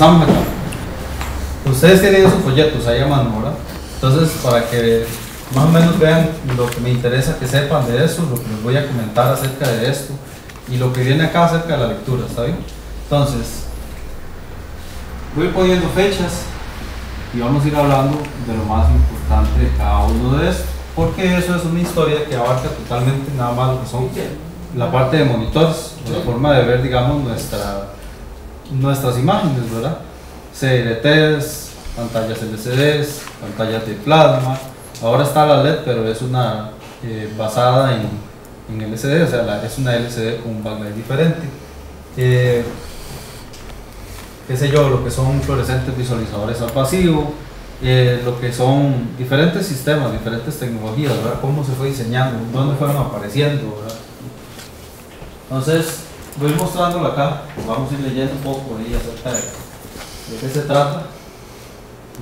empezamos. Ustedes tienen esos folletos ahí a mano. Entonces, para que más o menos vean lo que me interesa que sepan de eso, lo que les voy a comentar acerca de esto y lo que viene acá acerca de la lectura, ¿está? Entonces, voy poniendo fechas y vamos a ir hablando de lo más importante de cada uno de estos, porque eso es una historia que abarca totalmente nada más lo que son la parte de monitores, la forma de ver, digamos, nuestra, nuestras imágenes, ¿verdad? CRTs, pantallas LCDs, pantallas de plasma, ahora está la LED, pero es una eh, basada en, en, LCD, o sea, es una LCD con un backlight diferente. Eh, qué sé yo, lo que son fluorescentes visualizadores al pasivo, eh, lo que son diferentes sistemas, diferentes tecnologías, ¿verdad? Cómo se fue diseñando, dónde fueron apareciendo, ¿verdad? Entonces, voy mostrándolo acá, vamos a ir leyendo un poco ahí acerca de, de qué se trata.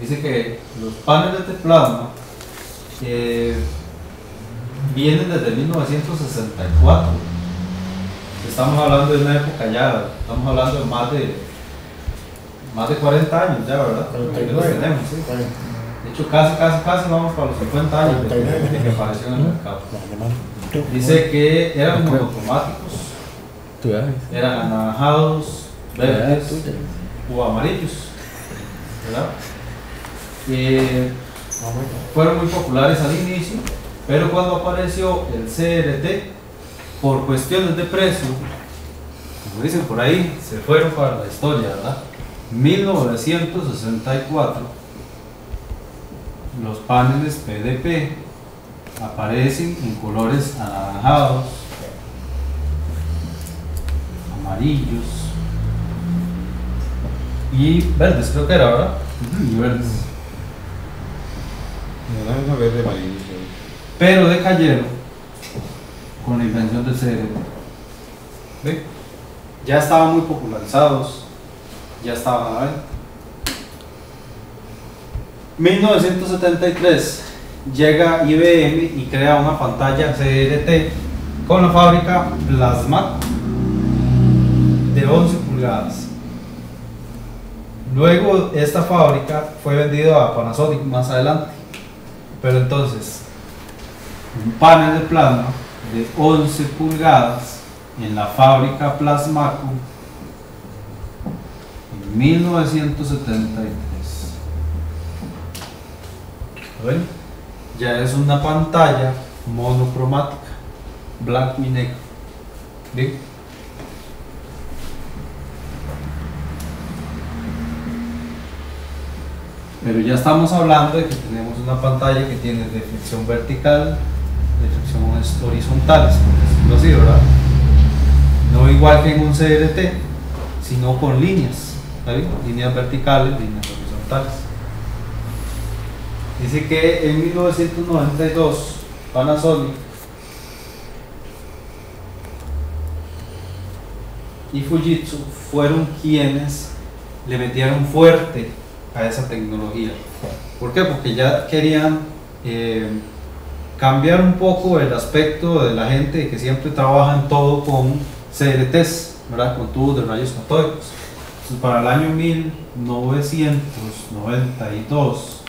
Dice que los paneles de plasma eh, vienen desde 1964. Estamos hablando de una época ya, estamos hablando de más de más de 40 años ya, ¿verdad? 49. tenemos, sí. De hecho, casi, casi, casi vamos para los 50 años de, de que apareció en el mercado. Dice que eran monocromáticos. Eran anaranjados, verdes o amarillos, ¿verdad? Eh, fueron muy populares al inicio, pero cuando apareció el CRT, por cuestiones de precio, como dicen por ahí, se fueron para la historia, ¿verdad? 1964, los paneles PDP aparecen en colores anaranjados, amarillos y verdes, creo que era, ¿verdad? Y verdes. Naranja, verde, amarillo. sí. pero decayeron con la invención del. ¿Ve? Ya estaban muy popularizados, ya estaban a la venta. 1973 llega IBM y crea una pantalla CRT con la fábrica Plasma de 11 pulgadas. Luego esta fábrica fue vendida a Panasonic más adelante. Pero entonces, un panel de plasma de 11 pulgadas en la fábrica Plasmaco en 1973. ¿Ven? Ya es una pantalla monocromática, blanco y negro. Pero ya estamos hablando de que tenemos una pantalla que tiene deflexión vertical, deflexiones horizontales, por decirlo así, ¿verdad? No igual que en un CRT, sino con líneas, ¿está bien? Líneas verticales, líneas horizontales. Dice que en 1992 Panasonic y Fujitsu fueron quienes le metieron fuerte esa tecnología. ¿Por qué? Porque ya querían eh, cambiar un poco el aspecto de la gente que siempre trabaja en todo con CRTs, ¿verdad? Con tubos de rayos catódicos. Entonces, para el año 1992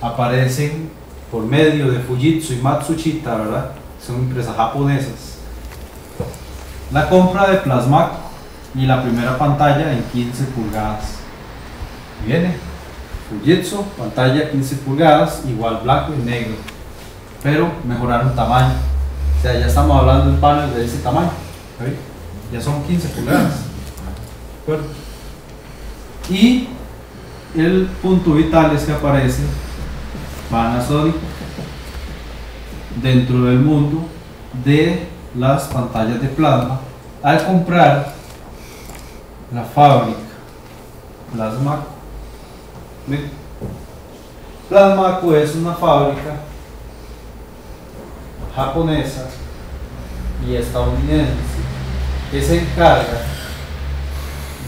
aparecen por medio de Fujitsu y Matsushita, ¿verdad? Son empresas japonesas. La compra de Plasmac y la primera pantalla en 15 pulgadas. Viene Fujitsu, pantalla 15 pulgadas, igual blanco y negro, pero mejoraron tamaño. O sea, ya estamos hablando de un panel de ese tamaño. Ya son 15 pulgadas. ¿De? Y el punto vital es que aparece Panasonic dentro del mundo de las pantallas de plasma al comprar la fábrica Plasma Plasmaco es una fábrica japonesa y estadounidense que se encarga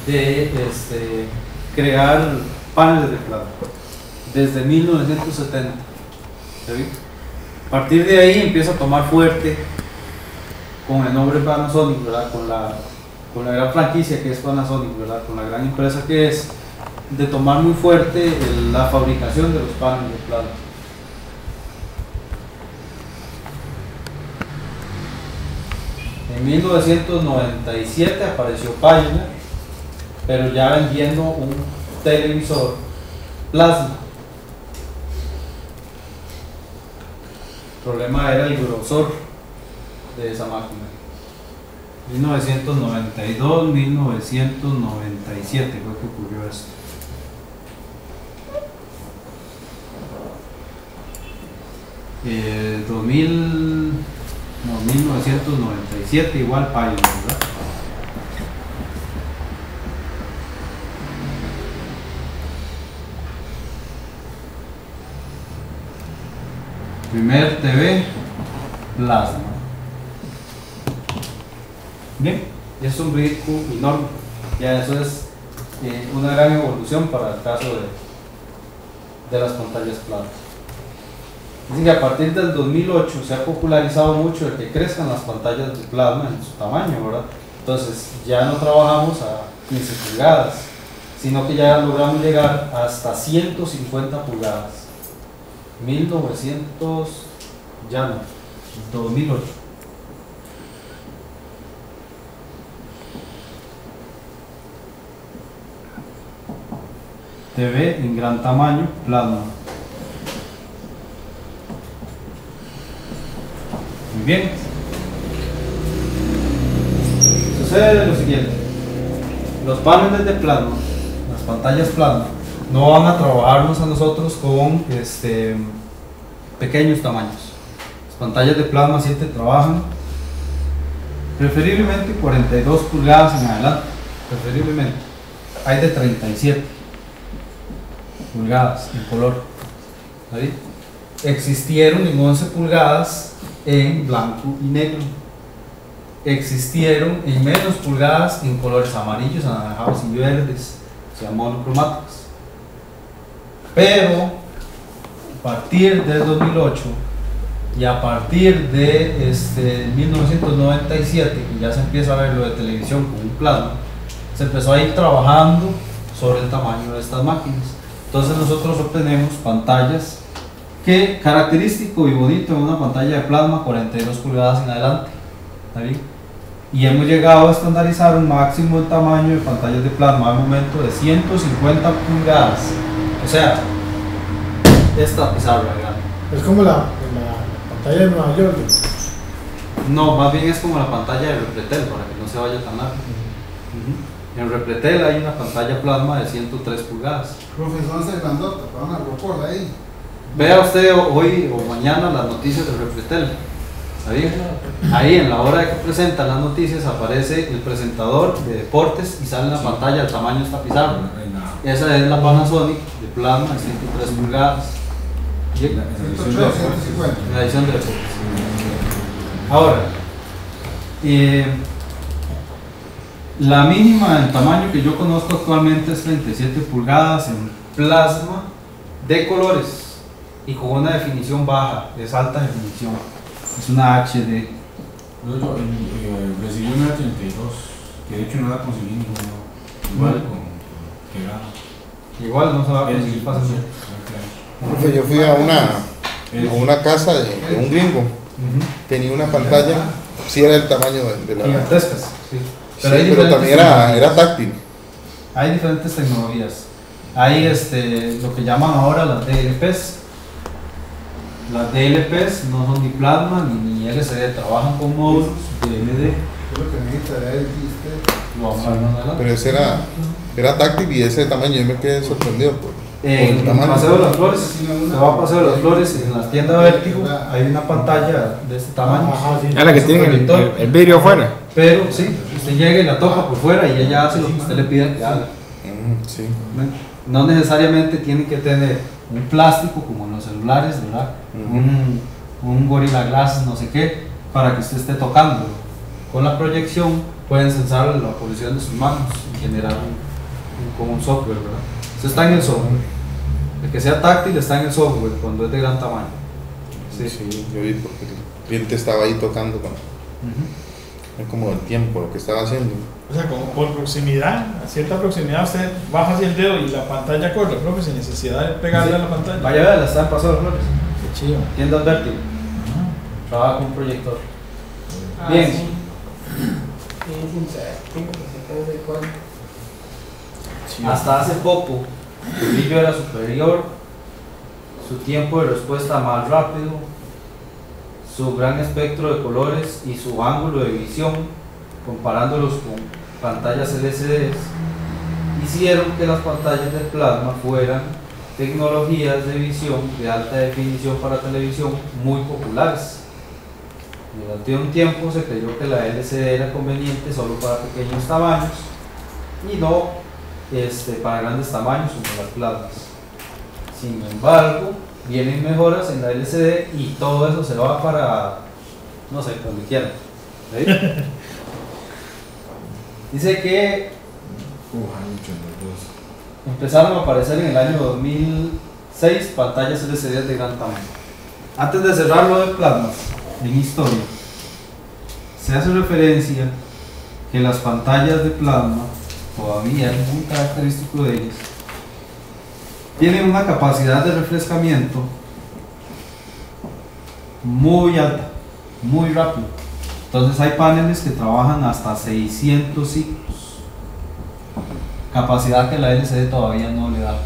de este, crear paneles de plasma desde 1970. ¿ya vi? A partir de ahí empieza a tomar fuerte con el nombre Panasonic, ¿verdad? Con la, con la gran franquicia que es Panasonic, ¿verdad? Con la gran empresa que es de tomar muy fuerte la fabricación de los paneles de plasma. En 1997 apareció Pioneer, pero ya vendiendo un televisor plasma. El problema era el grosor de esa máquina. 1992, 1997 fue que ocurrió esto. Eh, 2000, no, 1997 igual Pioneer, ¿verdad? Primer TV plasma. Bien, es un brinco enorme. Ya eso es eh, una gran evolución para el caso de, de las pantallas plasma. Dicen que a partir del 2008 se ha popularizado mucho el que crezcan las pantallas de plasma en su tamaño, ¿verdad? Entonces ya no trabajamos a 15 pulgadas, sino que ya logramos llegar hasta 150 pulgadas. 1900, ya no, 2008. TV en gran tamaño, plasma. Bien. Sucede lo siguiente. Los paneles de plasma, las pantallas plasma, no van a trabajarnos a nosotros con este, pequeños tamaños. Las pantallas de plasma 7 trabajan preferiblemente 42 pulgadas en adelante, preferiblemente. Hay de 37 pulgadas en color. Existieron en 11 pulgadas en blanco y negro. Existieron en menos pulgadas en colores amarillos, anaranjados y verdes, se llaman monocromáticos. Pero a partir del 2008 y a partir de este, 1997, que ya se empieza a ver lo de televisión con un plasma, se empezó a ir trabajando sobre el tamaño de estas máquinas. Entonces nosotros obtenemos pantallas que característico y bonito en una pantalla de plasma 42 pulgadas en adelante. Y hemos llegado a estandarizar un máximo de tamaño de pantallas de plasma al momento de 150 pulgadas. O sea, esta pizarra grande. Es como la, pantalla de Nueva York. No, más bien es como la pantalla de Repretel para que no se vaya tan largo. En Repretel hay una pantalla plasma de 103 pulgadas. Profesor grandota, para una rocola ahí. Vea usted hoy o mañana las noticias de Repretel. Ahí en la hora de que presentan las noticias aparece el presentador de deportes y sale en la pantalla el tamaño de esta pizarra. Esa es la Panasonic de plasma de 103 pulgadas. En la edición de deportes. Ahora, eh, la mínima en tamaño que yo conozco actualmente es 37 pulgadas en plasma de colores y con una definición baja, es alta definición, es una HD. Yo, yo eh, recibí una 32, que de hecho no la conseguí ninguna, igual con Igual no se va a conseguir fácilmente. Yo fui a una, a una casa de, un gringo, tenía una pantalla, sí era el tamaño de, la... Gigantescas, sí. Pero, también era, era táctil. Hay diferentes tecnologías. Hay este, lo que llaman ahora las DLPs. Las DLPs no son ni plasma ni, ni LCD, trabajan con módulos DLD. Pero ese era, era táctil y ese tamaño, yo me quedé sorprendido por, en el Paseo de las Flores, se va a Paseo de las Flores, en la tienda de Vértigo hay una pantalla de este tamaño. Ah, la que tiene el, el, vidrio afuera. Pero sí, usted llega y la toca por fuera y ella hace lo que usted le pide que haga. Mm, no necesariamente tiene que tener un plástico como en los celulares, ¿verdad? un, un Gorilla Glass, no sé qué, para que usted esté tocando. Con la proyección pueden sensar la posición de sus manos y generar un, como un software, ¿verdad? Eso está en el software. El que sea táctil está en el software cuando es de gran tamaño. Sí, sí yo vi porque el cliente estaba ahí tocando con, es como el tiempo, lo que estaba haciendo. O sea, como por proximidad, a cierta proximidad usted baja así el dedo y la pantalla corre, profe, sin necesidad de pegarle Sí. a la pantalla. Vaya a ver, la está en Paso de Flores. Qué chido. Tiendas Vértigo. Ajá. Trabaja con un proyector. Ah, Bien. sí. Sí. Hasta hace poco, su brillo era superior, su tiempo de respuesta más rápido, su gran espectro de colores y su ángulo de visión, comparándolos con pantallas LCDs, hicieron que las pantallas de plasma fueran tecnologías de visión de alta definición para televisión muy populares. Durante un tiempo se creyó que la LCD era conveniente solo para pequeños tamaños y no este, para grandes tamaños como las plasmas. Sin embargo, vienen mejoras en la LCD y todo eso se va para, no sé, donde quieran. Dice que empezaron a aparecer en el año 2006 pantallas LCD de gran tamaño. Antes de cerrar lo de plasmas, en historia, se hace referencia que las pantallas de plasma, todavía es muy característico de ellas, tienen una capacidad de refrescamiento muy alta, muy rápido. Entonces hay paneles que trabajan hasta 600 ciclos capacidad que la LCD todavía no le da.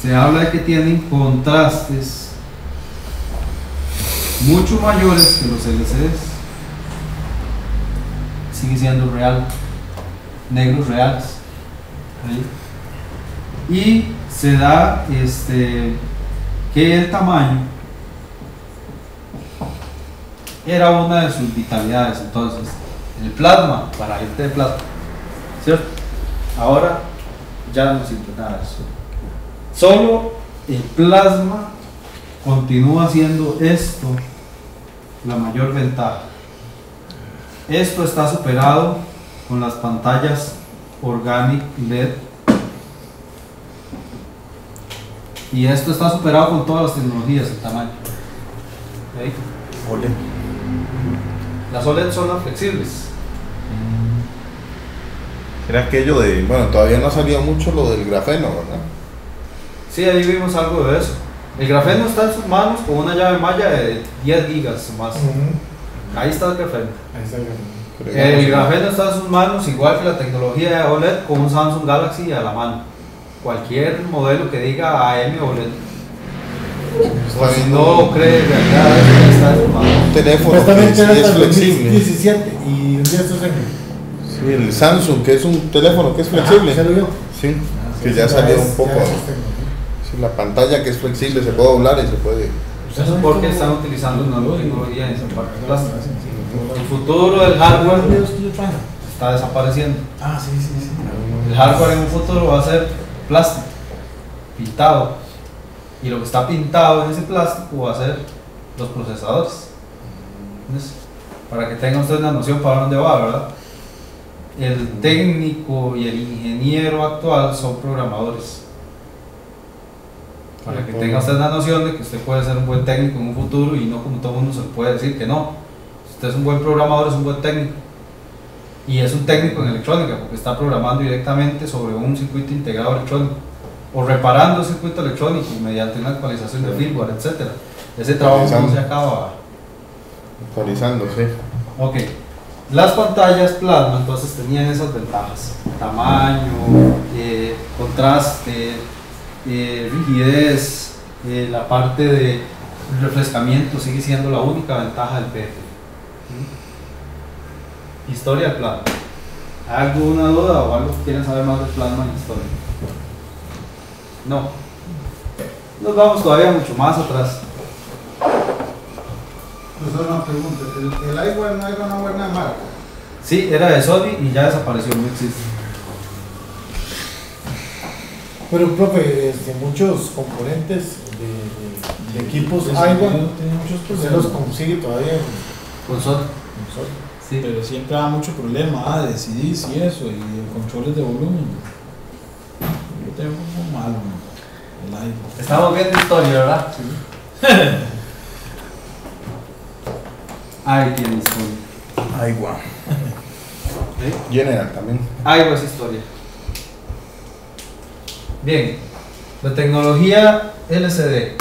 Se habla de que tienen contrastes mucho mayores que los LCDs. Sigue siendo real, negros reales. Y se da este, que el tamaño era una de sus vitalidades. Entonces, el plasma, para irte de plasma, ¿cierto? Ahora ya no sirve nada eso. Solo el plasma continúa siendo esto la mayor ventaja. Esto está superado con las pantallas Organic LED. Y esto está superado con todas las tecnologías, el tamaño. ¿Ok? Las OLED son las flexibles. Era aquello de, bueno, todavía no ha salido mucho lo del grafeno, ¿verdad? Sí, ahí vimos algo de eso. El grafeno está en sus manos con una llave malla de 10 gigas o más. Ahí está el grafeno. Ahí está el grafeno está en sus manos, igual que la tecnología de OLED con un Samsung Galaxy a la mano. Cualquier modelo que diga AM OLED. O si no cree realidad, está un teléfono que sí era es flexible. 2017 y un día. Sí, el Samsung, que es un teléfono que es flexible. ¿Se lo vio? Sí, que ya salió es- un poco. ya es tecnología. Sí, la pantalla que es flexible se puede doblar y se puede. Eso es porque están utilizando una tecnología en esa parte plástica. El futuro del hardware está desapareciendo. Ah, sí, sí, sí. El hardware en un futuro va a ser plástico, pintado. Y lo que está pintado en ese plástico va a ser los procesadores. ¿Ves? Para que tengan ustedes una noción para dónde va, ¿verdad? El técnico y el ingeniero actual son programadores. Para que tenga usted una noción de que usted puede ser un buen técnico en un futuro y no como todo mundo se puede decir que no. Si usted es un buen programador, es un buen técnico. Y es un técnico en electrónica porque está programando directamente sobre un circuito integrado electrónico o reparando un circuito electrónico mediante una actualización de firmware, etc. Ese trabajo no se acaba. Actualizando, sí. Ok, las pantallas plasma entonces tenían esas ventajas: tamaño, eh, contraste, eh, rigidez, eh, la parte de refrescamiento sigue siendo la única ventaja del PF. Historia del plasma. ¿Hay alguna duda o algo que quieren saber más del plasma en historia? No. Nos vamos todavía mucho más atrás. Pues una pregunta. ¿El, el iWare no era una buena marca? Sí, era de Sony y ya desapareció, no existe. Pero, profe, este, muchos componentes de, de- de equipos Pues, iWare, tiene muchos usted los problemas. consigue todavía Con Sony. en Sol. Sí. Pero siempre da mucho problema, ah, de CDs y eso, y de controles de volumen. Tengo como malo. Estamos viendo historia, ¿verdad? Ahí tiene historia. Ay, guau. General también. Algo es historia. Bien, la tecnología LCD,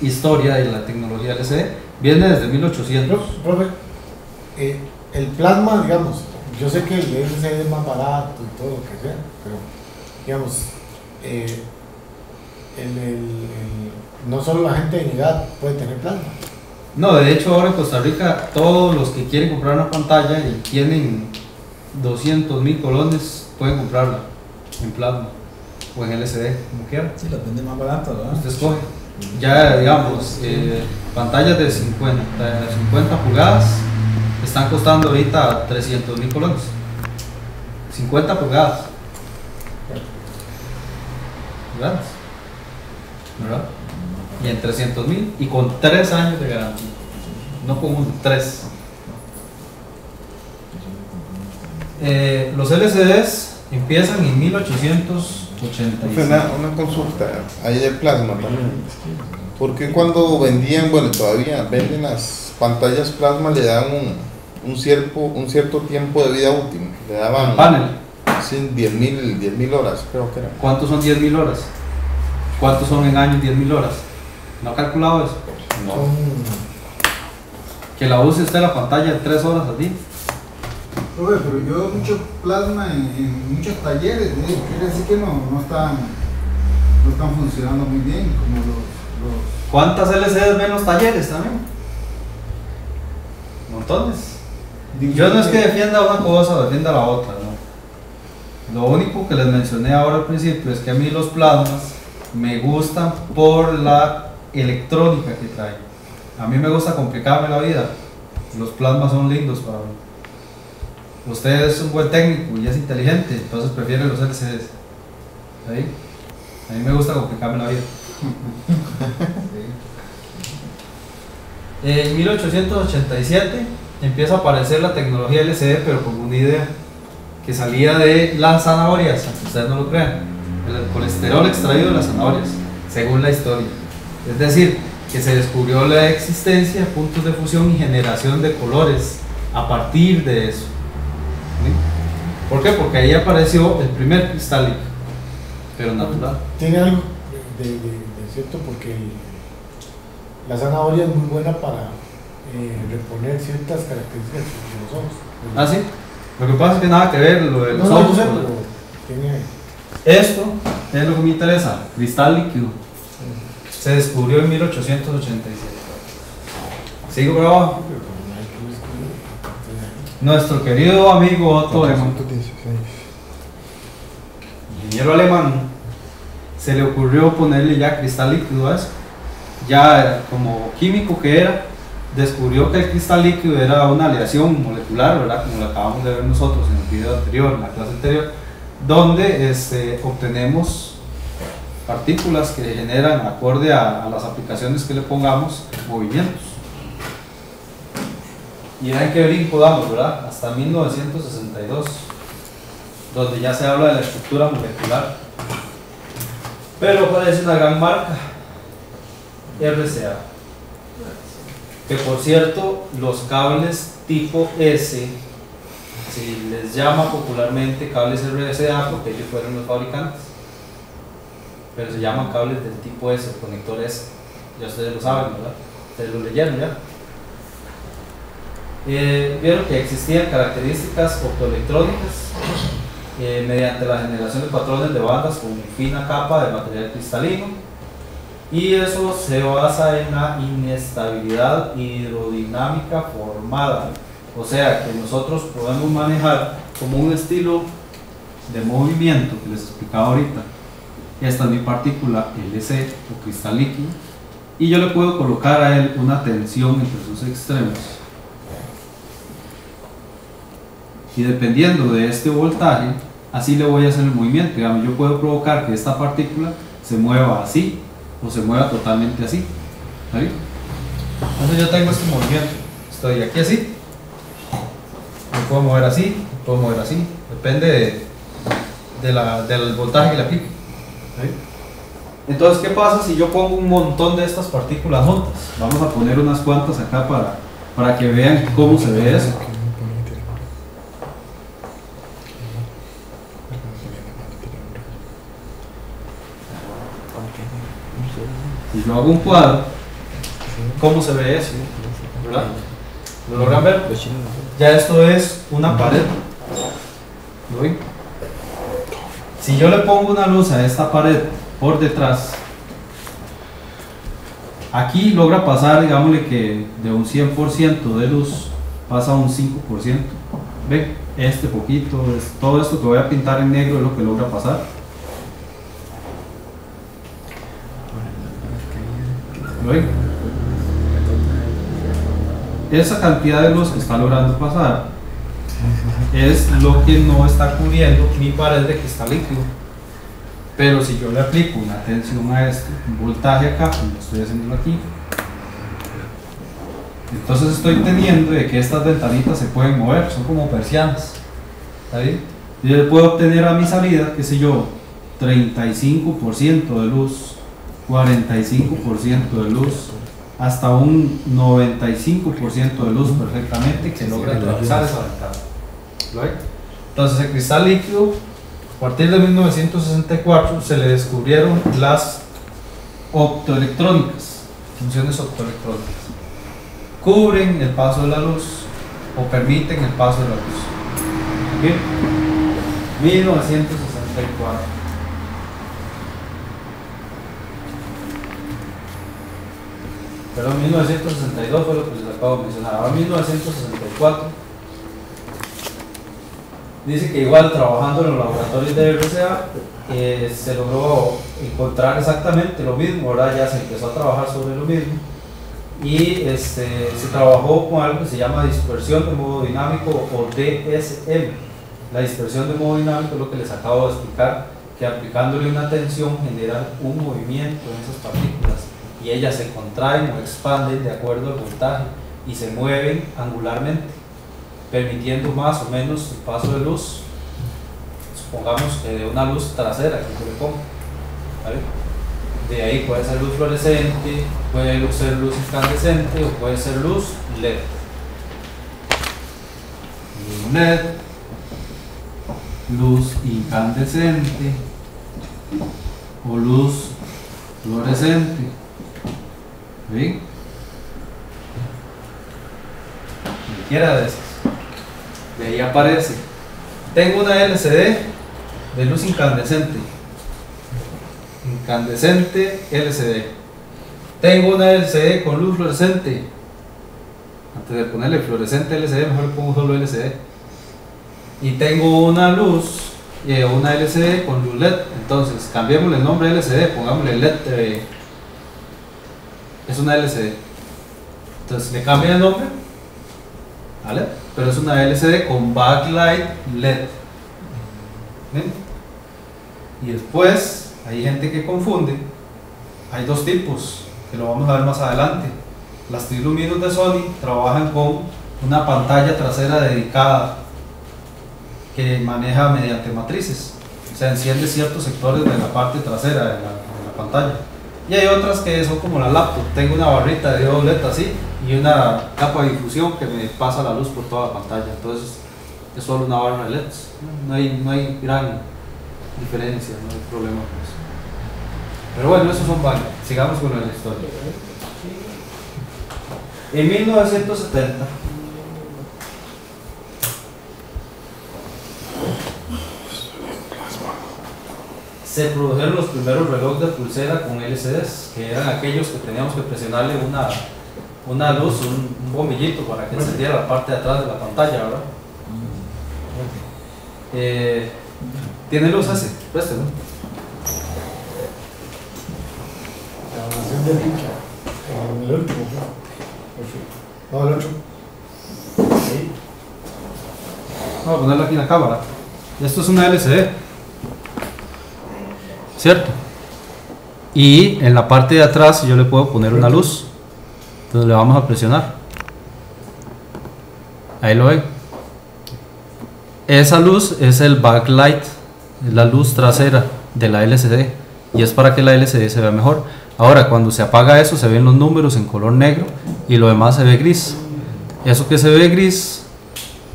historia de la tecnología LCD, viene desde 1800. Pro- Profe, eh, el plasma, digamos, yo sé que el LCD es más barato y todo lo que sea, pero digamos, eh, el- el- el- no solo la gente de edad puede tener plasma. No, de hecho ahora en Costa Rica todos los que quieren comprar una pantalla y tienen 200 mil colones pueden comprarla en plasma o en LCD, como quieran. Sí, las venden más baratas, ¿verdad? Usted escoge. Ya digamos, eh, pantallas de 50, 50 pulgadas están costando ahorita 300 mil colones. 50 pulgadas. ¿Verdad? ¿Verdad? Y en 300 mil y con 3 años de garantía. No con uno, 3. Eh, los LCDs empiezan en 1885. Fue una, una consulta ahí de plasma también. Porque cuando vendían, bueno, todavía venden las pantallas plasma, le dan un, un, cierto, un cierto tiempo de vida útil. Le daban Panel. Sí, 10 mil horas, creo que era. ¿Cuántos son 10.000 horas? ¿Cuántos son en años 10.000 horas? ¿No ha calculado eso? No. Son, Que la use usted la pantalla 3 horas al día. Profe, pero yo veo mucho plasma en, en muchos talleres, ¿eh? quiere decir que no, no, están, no están funcionando muy bien como los... los ¿Cuántas LCDs ven los talleres también? Montones. Yo no es que defienda una cosa defienda la otra. Lo único que les mencioné ahora al principio es que a mí los plasmas me gustan por la electrónica que traen. A mí me gusta complicarme la vida. Los plasmas son lindos para mí. Usted es un buen técnico y es inteligente, entonces prefiere los LCDs. ¿Sí? A mí me gusta complicarme la vida. En 1887 empieza a aparecer la tecnología LCD, pero con una idea que salía de las zanahorias, aunque ustedes no lo crean, el colesterol extraído de las zanahorias, según la historia. Es decir, que se descubrió la existencia de puntos de fusión y generación de colores a partir de eso. ¿Sí? ¿Por qué? Porque ahí apareció el primer cristal pero natural. tiene algo de, de- de cierto porque el- la zanahoria es muy buena para eh, reponer ciertas características de los ojos. ¿Ah, sí? Lo que pasa es que nada que ver lo de los no, ojos. Esto es lo que me interesa, cristal líquido. Se descubrió en 1887. Sigo por abajo. Nuestro querido amigo Otto Lehmann, 416. ingeniero alemán, se le ocurrió ponerle ya cristal líquido a eso. Ya como químico que era, descubrió que el cristal líquido era una aleación molecular, ¿verdad? Como lo acabamos de ver nosotros en el video anterior, en la clase anterior, donde este, obtenemos partículas que generan, acorde a, las aplicaciones que le pongamos, movimientos. Y vean qué brinco damos, ¿verdad? Hasta 1962, donde ya se habla de la estructura molecular. Pero aparece una gran marca, RCA. Que por cierto, los cables tipo S, se les llama popularmente cables RCA porque ellos fueron los fabricantes. Pero se llaman cables del tipo S, el conector S. Ya ustedes lo saben, ¿verdad? Ustedes lo leyeron ya. Eh, vieron que existían características optoelectrónicas eh, mediante la generación de patrones de bandas con fina capa de material cristalino y eso se basa en la inestabilidad hidrodinámica formada. O sea que nosotros podemos manejar como un estilo de movimiento que les explicaba ahorita. Esta es mi partícula LC o cristal líquido y yo le puedo colocar a él una tensión entre sus extremos. Y dependiendo de este voltaje, así le voy a hacer el movimiento. Digamos, yo puedo provocar que esta partícula se mueva así o se mueva totalmente así. Entonces yo tengo este movimiento. Estoy aquí así. Me puedo mover así, me puedo mover así. Depende de, la- del voltaje que le aplique. Entonces, ¿qué pasa si yo pongo un montón de estas partículas juntas? Vamos a poner unas cuantas acá para, para que vean cómo se ve eso. Yo hago un cuadro, ¿cómo se ve eso? ¿Verdad? ¿Lo logran ver? Ya esto es una pared. ¿Lo ven? Si yo le pongo una luz a esta pared por detrás, aquí logra pasar, digámosle que de un 100% de luz pasa a un 5%. ¿Ven? Este poquito, todo esto que voy a pintar en negro es lo que logra pasar. ¿Lo? Esa cantidad de luz que está logrando pasar es lo que no está cubriendo mi pared de cristal líquido. Pero si yo le aplico una tensión a esto, un voltaje acá, como estoy haciendo aquí, entonces estoy teniendo de que estas ventanitas se pueden mover, son como persianas. ¿Está bien? Yo puedo obtener a mi salida, qué sé yo, 35% de luz, 45% de luz, hasta un 95% de luz perfectamente que logra atravesar esa ventana. Entonces el cristal líquido, a partir de 1964 se le descubrieron las optoelectrónicas, funciones optoelectrónicas. Cubren el paso de la luz o permiten el paso de la luz. ¿Bien? 1964. Perdón, 1962 fue lo que les acabo de mencionar. Ahora 1964 dice que igual trabajando en los laboratorios de RCA eh, se logró encontrar exactamente lo mismo, ahora ya se empezó a trabajar sobre lo mismo y este, se trabajó con algo que se llama dispersión de modo dinámico o DSM. La dispersión de modo dinámico es lo que les acabo de explicar, que aplicándole una tensión genera un movimiento en esas partículas y ellas se contraen o expanden de acuerdo al voltaje y se mueven angularmente, permitiendo más o menos el paso de luz, supongamos que de una luz trasera que yo le pongo. De ahí puede ser luz fluorescente, puede ser luz incandescente o puede ser luz LED. LED, luz incandescente o luz fluorescente. ¿Sí? Cualquiera de esas. De ahí aparece. Tengo una LCD de luz incandescente incandescente LCD. Tengo una LCD con luz fluorescente. Antes de ponerle fluorescente LCD, mejor pongo solo LCD. Y tengo una luz, eh, una LCD con luz LED. Entonces, cambiémosle el nombre LCD, pongámosle LED. Es una LCD. Entonces, le cambian el nombre, ¿vale? Pero es una LCD con backlight LED. ¿Ven? Y después, hay gente que confunde. Hay dos tipos, que lo vamos a ver más adelante. Las Triluminos de Sony trabajan con una pantalla trasera dedicada que maneja mediante matrices. O sea, enciende ciertos sectores de la parte trasera de la pantalla. Y hay otras que son como la laptop. Tengo una barrita de LED así y una capa de difusión que me pasa la luz por toda la pantalla. Entonces es solo una barra de LEDs. No hay, no hay gran diferencia, no hay problema con eso. Pero bueno, esos son varios. Sigamos con la historia. En 1970, se produjeron los primeros relojes de pulsera con LCDs, que eran aquellos que teníamos que presionarle una, una luz, un, un bombillito para que encendiera la parte de atrás de la pantalla, ¿verdad? Eh, ¿Tiene luz ese? Préstelo. La grabación de el último. ¿no? No, el 8. Ahí. Vamos a ponerlo aquí en la cámara. Esto es una LCD. ¿Cierto? Y en la parte de atrás yo le puedo poner una luz. Entonces le vamos a presionar. Ahí lo ven. Esa luz es el backlight, la luz trasera de la LCD. Y es para que la LCD se vea mejor. Ahora, cuando se apaga eso, se ven los números en color negro y lo demás se ve gris. Eso que se ve gris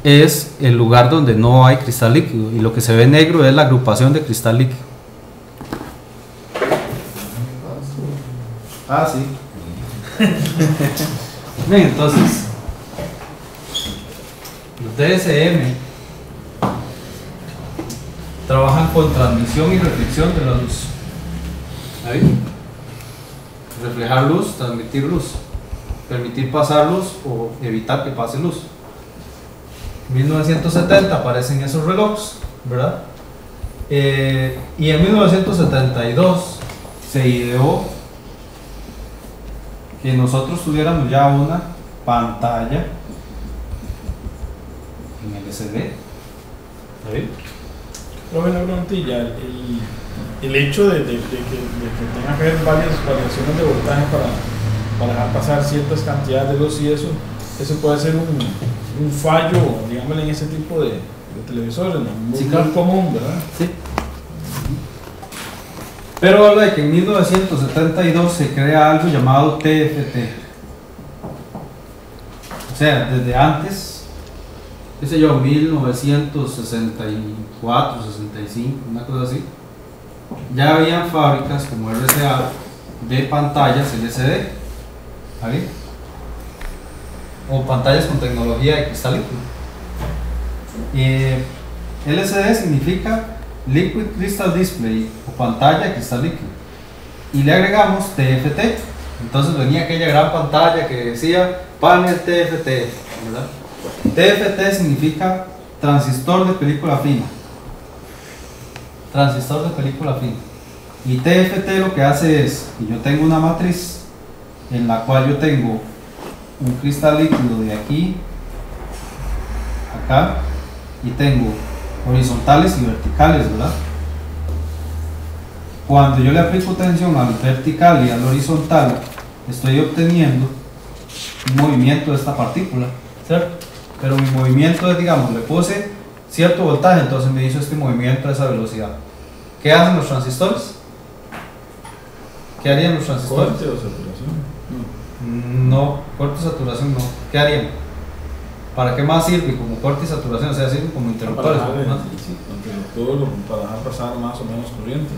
es el lugar donde no hay cristal líquido y lo que se ve negro es la agrupación de cristal líquido. Ah, sí. Bien, entonces, los DSM trabajan con transmisión y reflexión de la luz. Ahí. Reflejar luz, transmitir luz, permitir pasar luz o evitar que pase luz. En 1970 aparecen esos relojes, ¿verdad? Eh, y en 1972 se ideó que nosotros tuviéramos ya una pantalla en LCD. ¿Ahí? Profe, una preguntilla. El, el hecho de, de- de que, de que tenga que haber varias variaciones de voltaje para, para dejar pasar ciertas cantidades de luz y eso, eso puede ser un, un fallo, digámosle, en ese tipo de, televisores, ¿no? Muy, Sí, muy común, ¿verdad? Sí. Pero habla de que en 1972 se crea algo llamado TFT. O sea, desde antes, qué sé yo, 1964, 65, una cosa así, ya habían fábricas como RCA de pantallas LCD. ¿vale? O pantallas con tecnología de cristal. Eh, LCD significa Liquid Crystal Display o pantalla cristal líquido. Y le agregamos TFT. Entonces venía aquella gran pantalla que decía panel TFT. TFT significa transistor de película fina. Transistor de película fina. Y TFT lo que hace es que yo tengo una matriz en la cual yo tengo un cristal líquido de aquí, acá, y tengo horizontales y verticales, ¿verdad? Cuando yo le aplico tensión al vertical y al horizontal, estoy obteniendo un movimiento de esta partícula, ¿cierto? Pero mi movimiento es, digamos, le puse cierto voltaje, entonces me hizo este movimiento a esa velocidad. ¿Qué hacen los transistores? ¿Qué harían los transistores? Corte o saturación. No, corte saturación no. ¿Qué harían? ¿Para qué más sirve? Como corte y saturación, o sea, sirven como interruptores. Para sí, para dejar pasar más o menos corriente.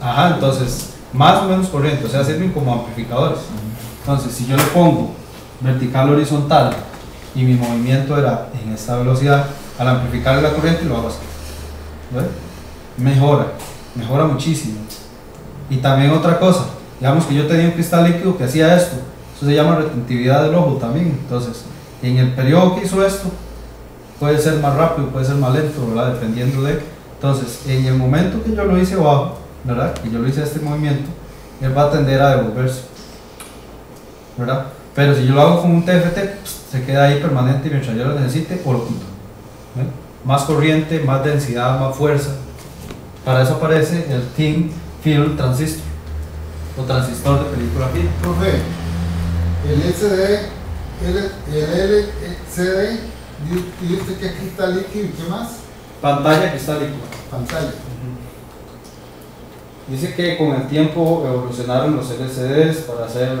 Ajá, entonces, más o menos corriente, o sea, sirven como amplificadores. Entonces, si yo le pongo vertical horizontal y mi movimiento era en esta velocidad, al amplificar la corriente lo hago así. ¿Ve? Mejora, mejora muchísimo. Y también otra cosa, digamos que yo tenía un cristal líquido que hacía esto, eso se llama retentividad del ojo también. Entonces, en el periodo que hizo esto, puede ser más rápido, puede ser más lento, ¿verdad? Dependiendo de. Entonces, en el momento que yo lo hice abajo, ¿verdad? Que yo lo hice este movimiento, él va a tender a devolverse, ¿verdad? Pero si yo lo hago con un TFT, pues, se queda ahí permanente mientras yo lo necesite o lo quito. ¿ve? Más corriente, más densidad, más fuerza. Para eso aparece el Thin Film Transistor o transistor de película fina. Profe, el LCD, el, el LCD, di- ¿y usted qué es cristal líquido y qué más? Pantalla cristal líquido. Pantalla. Dice que con el tiempo evolucionaron los LCDs para hacer,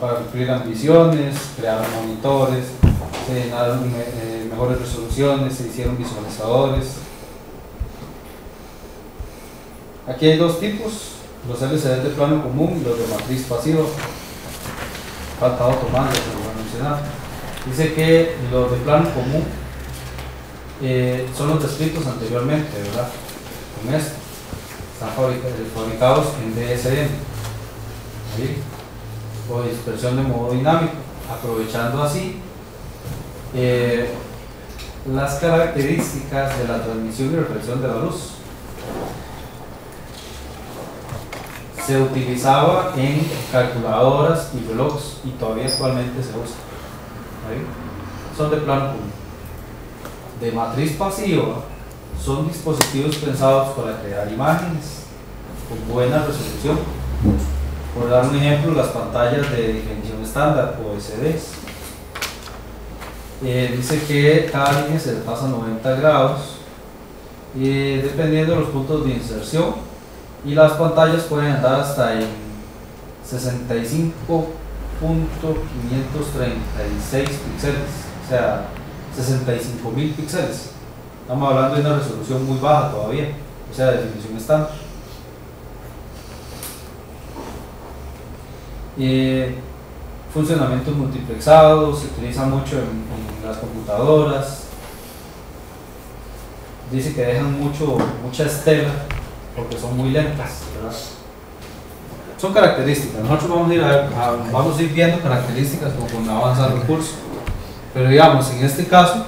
para cumplir ambiciones, crearon monitores, se llenaron eh, mejores resoluciones, se hicieron visualizadores. Aquí hay dos tipos, los LCDs de plano común y los de matriz pasiva. Falta otro más, Dice que los de plano común eh, son los descritos anteriormente, ¿verdad? Con esto están eh, fabricados en DSM ¿sí? o dispersión de modo dinámico, aprovechando así eh, las características de la transmisión y reflexión de la luz. Se utilizaba en calculadoras y relojes y todavía actualmente se usa. Son de plano común. De matriz pasiva son dispositivos pensados para crear imágenes con buena resolución. Por dar un ejemplo, las pantallas de definición estándar o SDs. Eh, dice que cada línea se le pasa 90 grados eh, dependiendo de los puntos de inserción y las pantallas pueden andar hasta en 65.536 píxeles, o sea, 65.000 píxeles. Estamos hablando de una resolución muy baja todavía, o sea, de definición estándar. Eh, funcionamientos multiplexados, se utiliza mucho en, en las computadoras. Dice que dejan mucho, mucha estela porque son muy lentas, ¿verdad? Son características. Nosotros vamos a ir, a a- vamos a ir viendo características conforme avanza el curso. Pero digamos, en este caso,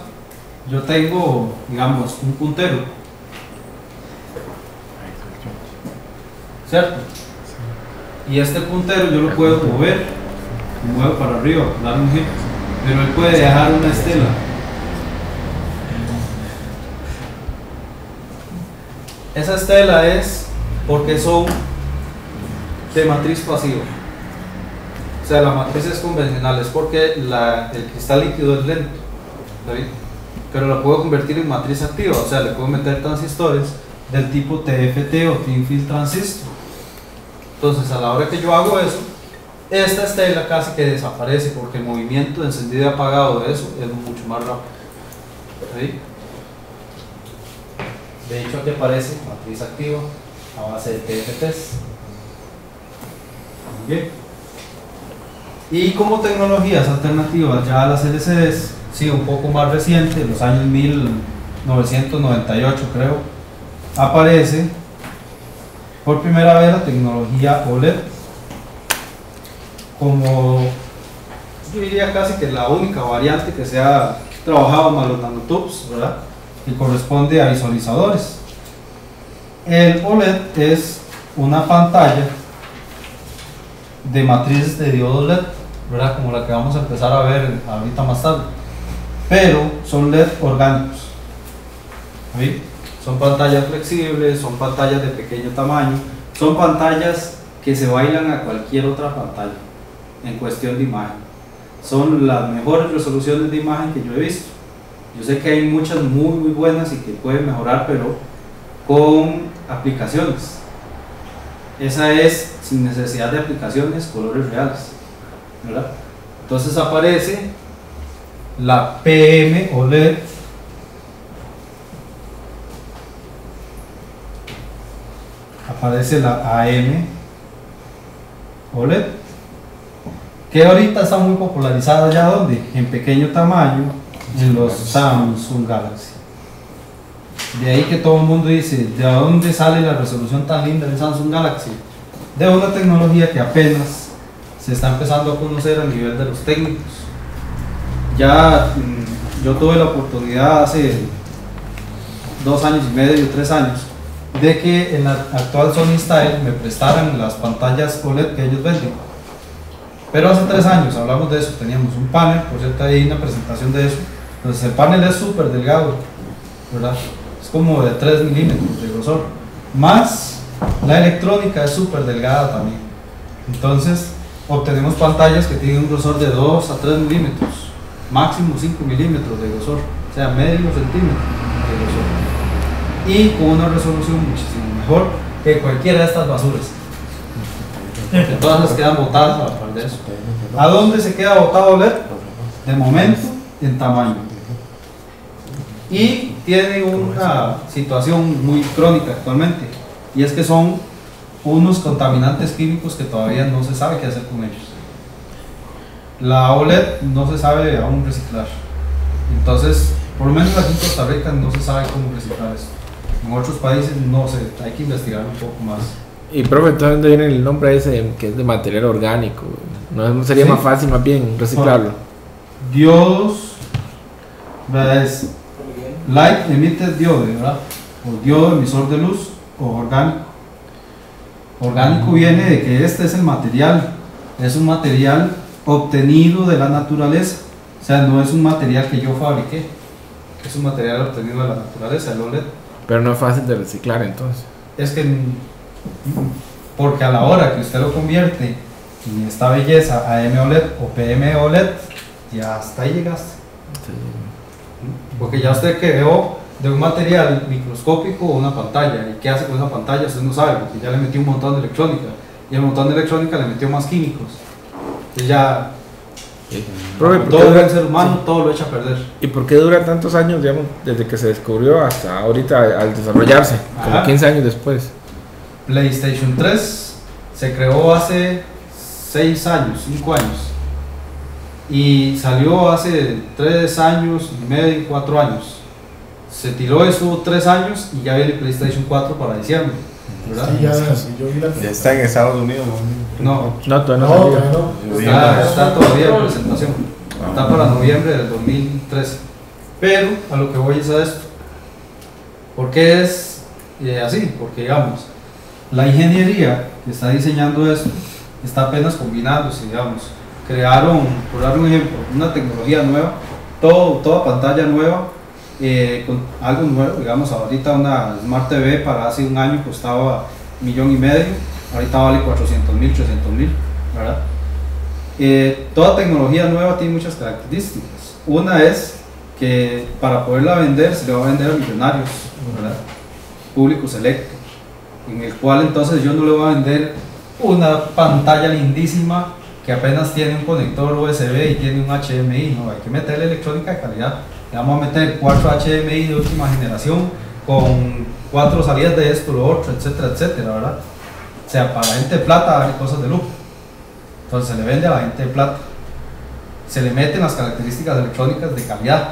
yo tengo, digamos, un puntero, ¿cierto? Y este puntero yo lo puedo mover, lo muevo para arriba, dar un giro, pero él puede dejar una estela. Esa estela es porque son de matriz pasiva. O sea, la matriz es convencional, es porque la- el cristal líquido es lento, ¿está? Pero lo puedo convertir en matriz activa, o sea, le puedo meter transistores del tipo TFT o Thin Field Transistor. Entonces, a la hora que yo hago eso, esta estela casi que desaparece porque el movimiento de encendido y apagado de eso es mucho más rápido. ¿Sí? De hecho, aquí aparece matriz activa a base de TFTs. Y como tecnologías alternativas ya a las LCDs, sí, un poco más reciente, en los años 1998 creo, aparece por primera vez la tecnología OLED como yo diría casi que la única variante que se ha trabajado más los nanotubes, ¿verdad? Que corresponde a visualizadores. El OLED es una pantalla de matrices de diodos LED, ¿verdad? Como la que vamos a empezar a ver ahorita más tarde. Pero son LED orgánicos. ¿sí? Son pantallas flexibles, son pantallas de pequeño tamaño, son pantallas que se bailan a cualquier otra pantalla en cuestión de imagen. Son las mejores resoluciones de imagen que yo he visto. Yo sé que hay muchas muy muy buenas y que pueden mejorar, pero con aplicaciones. Esa es sin necesidad de aplicaciones, colores reales. ¿verdad? Entonces aparece la PM OLED. Aparece la AM OLED. Que ahorita está muy popularizada ya donde? En pequeño tamaño, en los Samsung Galaxy. De ahí que todo el mundo dice, ¿de dónde sale la resolución tan linda del Samsung Galaxy? De una tecnología que apenas se está empezando a conocer a nivel de los técnicos. Ya mm, yo tuve la oportunidad hace dos años y medio, tres años, de que en la actual Sony Style me prestaran las pantallas OLED que ellos venden. Pero hace tres años hablamos de eso, teníamos un panel, por cierto hay una presentación de eso. Entonces el panel es súper delgado, ¿verdad? Es como de 3 milímetros de grosor. Más la electrónica es súper delgada también. Entonces obtenemos pantallas que tienen un grosor de 2 a 3 milímetros, máximo 5 milímetros de grosor, o sea, medio centímetro de grosor. Y con una resolución muchísimo mejor que cualquiera de estas basuras. Todas las quedan botadas a la par de eso. ¿A dónde se queda botado LED? De momento, en tamaño. Y tiene una situación muy crónica actualmente, y es que son unos contaminantes químicos que todavía no se sabe qué hacer con ellos. La OLED no se sabe aún reciclar. Entonces, por lo menos aquí en Costa Rica no se sabe cómo reciclar eso. En otros países no sé, hay que investigar un poco más. Y profe, entonces ¿dónde viene el nombre ese que es de material orgánico? ¿No sería Sí. más fácil más bien reciclarlo? Diodos, ¿verdad? es Light Emitted Diode, ¿verdad? O diodo emisor de luz o orgánico. Orgánico viene de que este es el material, es un material obtenido de la naturaleza, o sea, no es un material que yo fabriqué, es un material obtenido de la naturaleza, el OLED. Pero no es fácil de reciclar entonces. Es que, mm, porque a la hora que usted lo convierte en esta belleza AM OLED o PM OLED, ya hasta ahí llegaste. Porque ya usted creó de un material microscópico una pantalla. ¿Y qué hace con esa pantalla? Usted no sabe, porque ya le metió un montón de electrónica. Y el montón de electrónica le metió más químicos. Y ya, Profe, ¿por qué todo dura- el ser humano, todo lo echa a perder. ¿Y por qué dura tantos años, digamos, desde que se descubrió hasta ahorita al desarrollarse? Como Ajá. 15 años después. PlayStation 3 se creó hace 6 años, 5 años. Y salió hace 3 años y medio, 4 años. Se tiró eso 3 años y ya viene PlayStation 4 para diciembre. ¿verdad? Sí, ya, sí, yo vi la Ya está en Estados Unidos. No, No, todavía No, no, todavía no. Está, está todavía en presentación. Está para noviembre del 2013. Pero a lo que voy es a esto. ¿Por qué es eh, así? Porque digamos, la ingeniería que está diseñando esto está apenas combinándose, digamos. Crearon, por dar un ejemplo, una tecnología nueva, todo, toda pantalla nueva, eh, con algo nuevo, digamos, ahorita una Smart TV para hace un año costaba millón y medio, ahorita vale 400 mil, 300 mil, ¿verdad? Eh, toda tecnología nueva tiene muchas características. Una es que para poderla vender se le va a vender a millonarios, ¿verdad? Público selecto, en el cual entonces yo no le voy a vender una pantalla lindísima que apenas tiene un conector USB y tiene un HDMI, hay que meterle electrónica de calidad. Le vamos a meter cuatro HDMI de última generación con cuatro salidas de esto, lo otro, etcétera, etcétera, ¿verdad? O sea, para la gente de plata hay cosas de lujo. Entonces se le vende a la gente de plata. Se le meten las características electrónicas de calidad.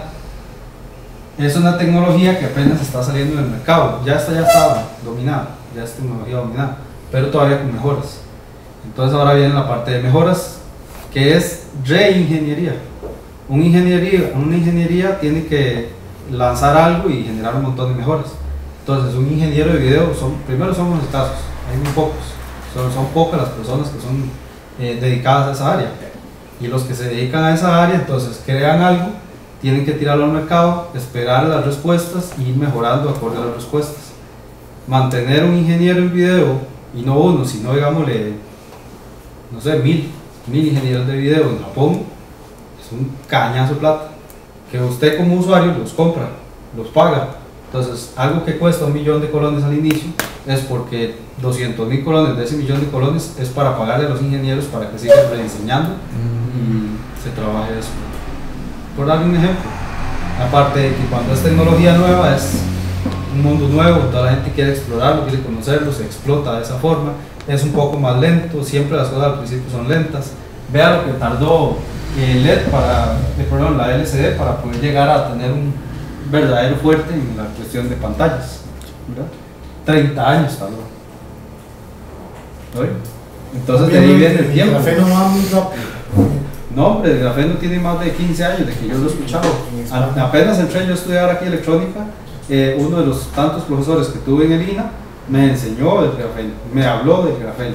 Es una tecnología que apenas está saliendo en el mercado. Ya está, ya está dominada, ya es tecnología dominada, pero todavía con mejoras. Entonces ahora viene la parte de mejoras, que es reingeniería. Un ingeniería, una ingeniería tiene que lanzar algo y generar un montón de mejoras. Entonces un ingeniero de video, son, primero somos escasos, hay muy pocos, son, son pocas las personas que son eh, dedicadas a esa área. Y los que se dedican a esa área, entonces crean algo, tienen que tirarlo al mercado, esperar las respuestas y ir mejorando acorde a las respuestas. Mantener un ingeniero en video, y no uno, sino digámosle, no sé, mil, mil ingenieros de video en Japón, es un cañazo de plata. Que usted como usuario los compra, los paga. Entonces, algo que cuesta un millón de colones al inicio es porque 200 mil colones de ese millón de colones es para pagarle a los ingenieros para que sigan rediseñando y se trabaje eso. Por darle un ejemplo, aparte de que cuando es tecnología nueva es un mundo nuevo, toda la gente quiere explorarlo, quiere conocerlo, se explota de esa forma, es un poco más lento, siempre las cosas al principio son lentas. Vea lo que tardó LED para, eh, perdón, la LCD para poder llegar a tener un verdadero fuerte en la cuestión de pantallas. ¿verdad? 30 años tardó. ¿Oye? Entonces de ahí viene el tiempo. El grafeno va muy rápido. No, hombre, el grafeno tiene más de 15 años de que yo lo he escuchado. A- Apenas entré yo a estudiar aquí electrónica, eh, uno de los tantos profesores que tuve en el INA me enseñó del grafeno, me habló del grafeno.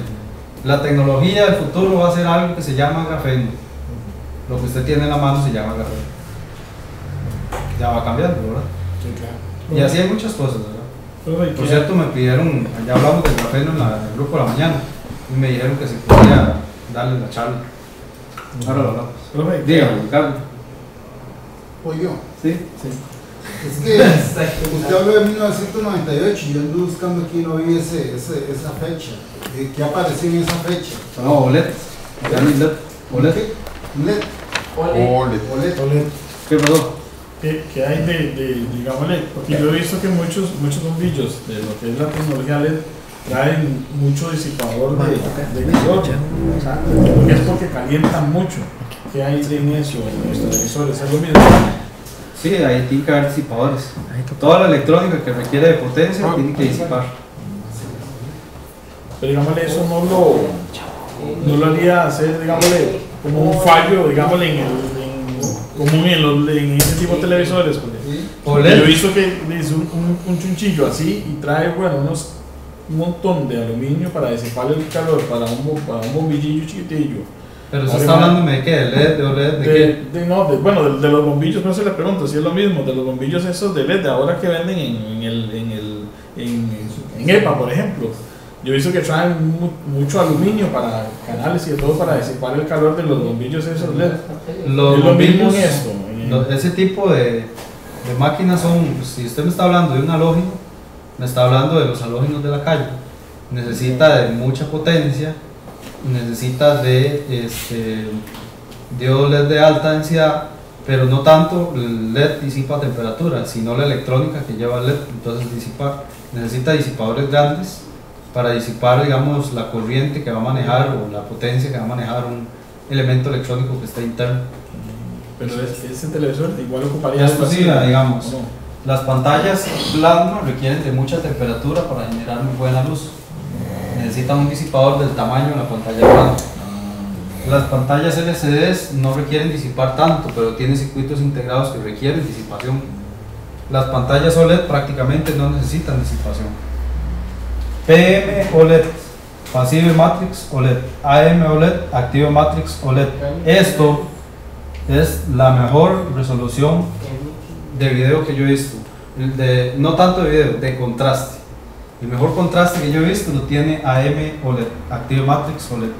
La tecnología del futuro va a ser algo que se llama grafeno. Lo que usted tiene en la mano se llama grafeno. Ya va cambiando, ¿verdad? Sí, claro. Y así hay muchas cosas, ¿verdad? Por ¿qué- cierto, me pidieron, ya hablamos del grafeno en, la- en el grupo de la mañana, y me dijeron que se podía darle la charla. Ahora lo hablamos. profe, ¿qué- Dígame, Carlos. Voy yo. Sí. Es que usted habló de 1998 y yo ando buscando aquí y no vi ese, ese- esa fecha. Eh, ¿Qué apareció en esa fecha? No, OLED. Ya ni LED. OLED. OLED. OLED. ¿Qué pasó? ¿Qué, qué hay de, de, digámosle, porque yo he visto que muchos, muchos bombillos de lo que es la tecnología LED traen mucho disipador de, de calor, porque es porque calientan mucho. ¿Qué hay de en eso en los televisores? ¿Es lo mismo? Sí, ahí tiene que haber disipadores. Toda la electrónica que requiere de potencia tiene que disipar. Pero digámosle, eso no lo, no lo haría hacer, digámosle, como un fallo, digámosle, en, el, en, común en, los, en ese tipo de televisores. Porque ¿sí? Yo he visto que es un, un, un chunchillo así y trae, bueno, unos, un montón de aluminio para disipar el calor para un, para un bombillillo chiquitillo. Pero usted está hablando de qué, de LED, de OLED, de, qué. De, de- no, de- bueno, de, de los bombillos, no se le pregunto si es lo mismo, de los bombillos esos de LED, de ahora que venden en, en el, en, el, en, en EPA, por ejemplo. Yo he visto que traen mu- mucho aluminio para canales y de todo para disipar el calor de los bombillos esos LED. Los bombillos, en esto. en- ese tipo de, de máquinas son, si usted me está hablando de un halógeno, me está hablando de los halógenos de la calle. Necesita de mucha potencia, necesita de este, diodos LED de alta densidad, pero no tanto el LED disipa temperatura, sino la electrónica que lleva el LED, entonces disipa, necesita disipadores grandes para disipar, digamos, la corriente que va a manejar o la potencia que va a manejar un elemento electrónico que está interno. Pero es- ese televisor igual ocuparía posible, espacio, digamos. Las pantallas plasma requieren de mucha temperatura para generar muy buena luz. Necesitan un disipador del tamaño de la pantalla plana. Las pantallas LCDs no requieren disipar tanto, pero tienen circuitos integrados que requieren disipación. Las pantallas OLED prácticamente no necesitan disipación. PM OLED, Passive Matrix OLED, AM OLED, Active Matrix OLED. Esto es la mejor resolución de video que yo he visto. De, no tanto de video, de contraste. El mejor contraste que yo he visto lo tiene AM OLED, Active Matrix OLED.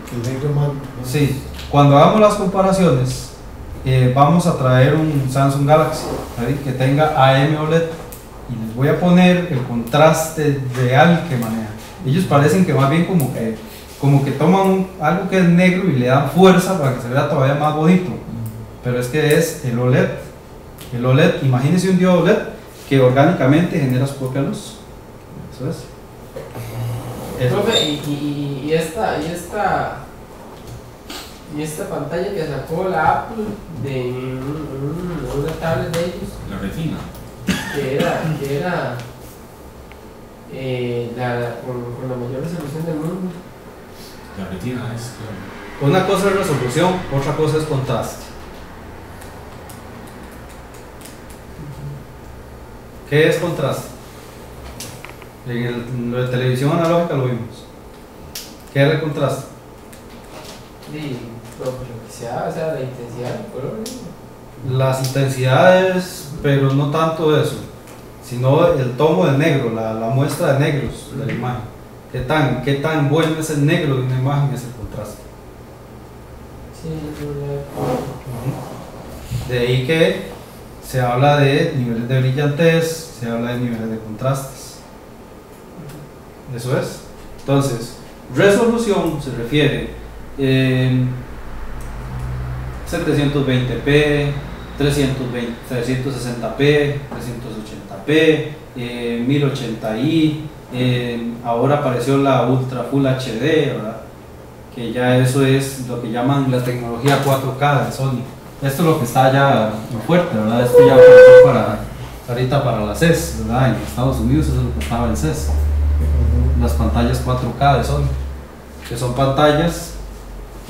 Sí, cuando hagamos las comparaciones, eh, vamos a traer un Samsung Galaxy que tenga AM OLED y les voy a poner el contraste real que maneja. Ellos parecen que más bien como que, como que toman un- algo que es negro y le dan fuerza para que se vea todavía más bonito. Pero es que es el OLED. El OLED, imagínense un diodo OLED que orgánicamente genera su propia luz. Eso es. Eso. Profe, y, y, y esta, y esta, y esta pantalla que sacó la Apple de un- un- una tablet de ellos, La retina. que era, que era eh, la, con, con la mayor resolución del mundo. La retina es, claro. Una cosa es resolución, otra cosa es contraste. ¿Qué es contraste? En el, lo de televisión analógica lo vimos. ¿Qué es el contraste? Y lo, lo que sea, o sea, la intensidad del color. Las intensidades, pero no tanto eso, sino el tomo de negro, la, la muestra de negros de la imagen. ¿Qué tan, ¿Qué tan bueno es el negro de una imagen? Es el contraste. Sí, De ahí que se habla de niveles de brillantez, se habla de niveles de contrastes. Eso es. Entonces, resolución se refiere en 720p, 320, 360p, 380p, eh, 1080i, eh, ahora apareció la Ultra Full HD, ¿verdad? que ya eso es lo que llaman la tecnología 4K de Sony. Esto es lo que está ya fuerte, ¿verdad? Esto ya apareció para, ahorita para la CES, ¿verdad? En Estados Unidos eso es lo que estaba en CES. Las pantallas 4K de Sony, que son pantallas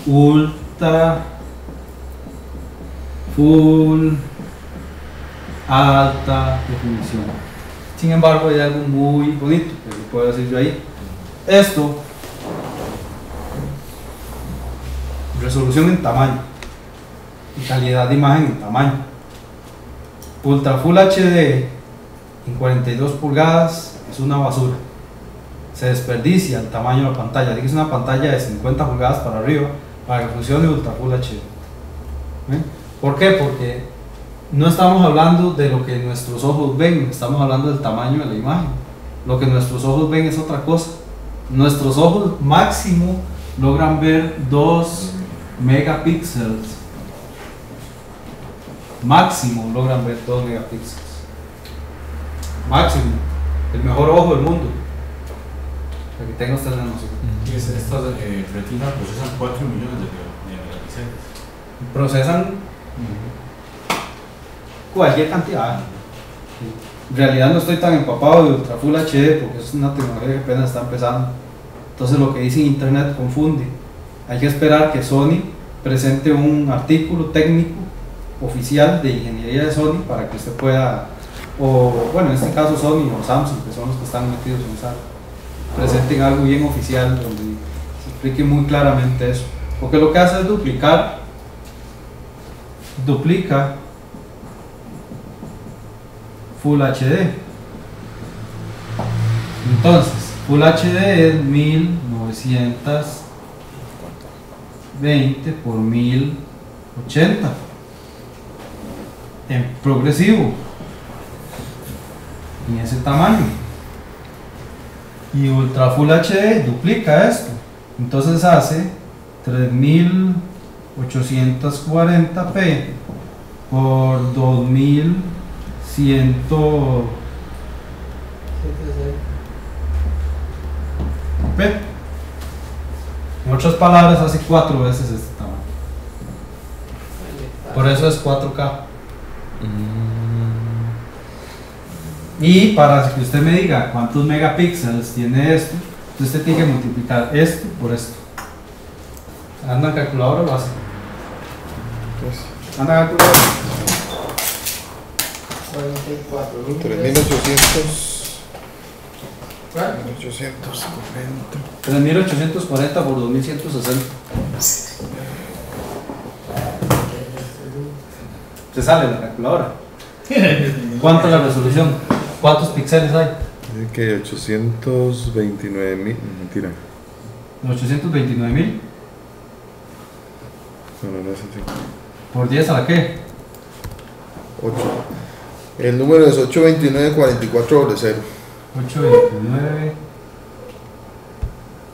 ultra, full, alta definición. Sin embargo, hay algo muy bonito que puedo decir yo ahí. Esto resolución en tamaño y calidad de imagen en tamaño. Ultra Full HD en 42 pulgadas es una basura. Se desperdicia el tamaño de la pantalla. Es una pantalla de 50 pulgadas para arriba para que funcione Ultra Full HD. ¿Por qué? Porque no estamos hablando de lo que nuestros ojos ven, estamos hablando del tamaño de la imagen. Lo que nuestros ojos ven es otra cosa. Nuestros ojos máximo logran ver 2 megapíxeles. Máximo logran ver 2 megapíxeles. Máximo. El mejor ojo del mundo. Para que tenga usted la noción. Estas eh, retinas procesan 4 millones de, de megapíxeles. Procesan cualquier cantidad. En realidad no estoy tan empapado de Ultra Full HD porque es una tecnología que apenas está empezando. Entonces lo que dice internet confunde. Hay que esperar que Sony presente un artículo técnico oficial de ingeniería de Sony para que usted pueda, o bueno, en este caso Sony o Samsung, que son los que están metidos en esa, presenten algo bien oficial donde se explique muy claramente eso. Porque lo que hace es duplicar, duplica Full HD. Entonces, Full HD es 1920 por 1080 en progresivo. En ese tamaño. Y Ultra Full HD duplica esto. Entonces hace 3840p por 2100 Entonces, Ve. En otras palabras, hace cuatro veces este tamaño. Por eso es 4K. Y para que usted me diga cuántos megapíxeles tiene esto, usted tiene que multiplicar esto por esto. Anda calculadora o hace. Anda en calculadora. 44 3800. ¿Cuál? 840. 3840 por 2160. Se sale la calculadora. ¿Cuánto es la resolución? ¿Cuántos píxeles hay? Dice que 829 mil. Mentira. 829 mil No, no, no es así. por 10 a la qué? 8. El número es 829 44 doble 0. 829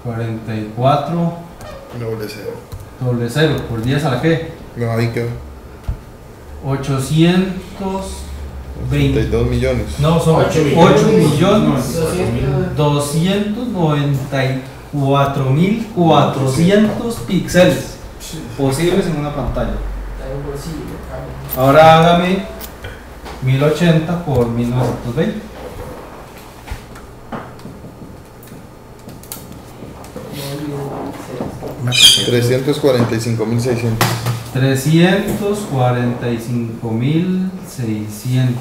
44 Doble 0. doble 0 por 10 a la qué? No, ahí quedó. 820 32 millones. no son 8 Ocho millones 200 294.400 píxeles posibles en una pantalla. Está en bolsillo, cabrón. Ahora hágame 1080 por 1920. No olviden, 345 mil 600. 345.600.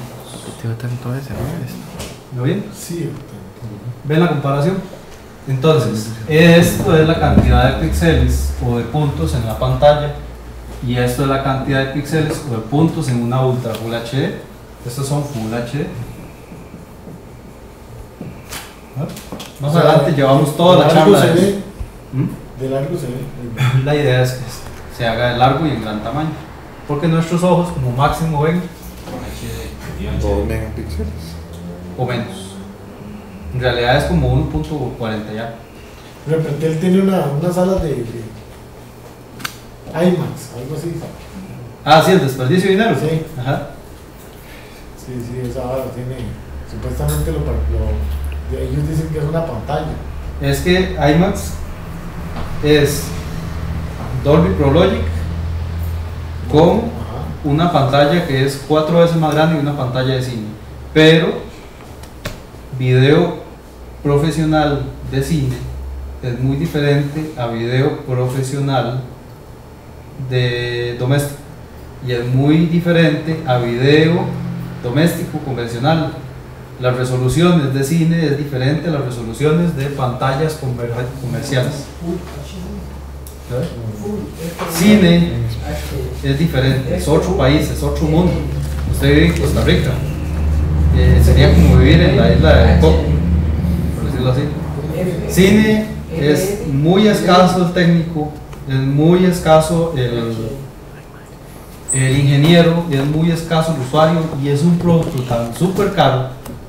tanto ese, ¿Lo bien? Sí, ¿Ven la comparación? Entonces, esto es la cantidad de píxeles o de puntos en la pantalla y esto es la cantidad de píxeles o de puntos en una Ultra Full HD. Estos son Full HD. ¿No? Más adelante llevamos toda la de largo charla. se de ve, eso. ¿Mm? de largo se ve. La idea es que se haga de largo y en gran tamaño. Porque nuestros ojos, como máximo, ven 2 megapíxeles. o menos. En realidad es como 1.40 ya. De repente él tiene una, una sala de, de IMAX, algo así. Ah, sí, el desperdicio de dinero. Sí. Ajá. Sí, sí, esa vara tiene. Supuestamente lo, par- lo- ellos dicen que es una pantalla. Es que IMAX es Dolby Pro Logic con Ajá. una pantalla que es cuatro veces más grande y una pantalla de cine. Pero video profesional de cine es muy diferente a video profesional de doméstico y es muy diferente a video doméstico convencional. Las resoluciones de cine es diferente a las resoluciones de pantallas comer- comerciales. Cine es diferente, es otro país, es otro mundo. Usted vive en Costa Rica, eh, sería como vivir en la isla de Coco, por decirlo así. Cine es muy escaso el técnico, es muy escaso el, el ingeniero, es muy escaso el usuario y es un producto tan súper caro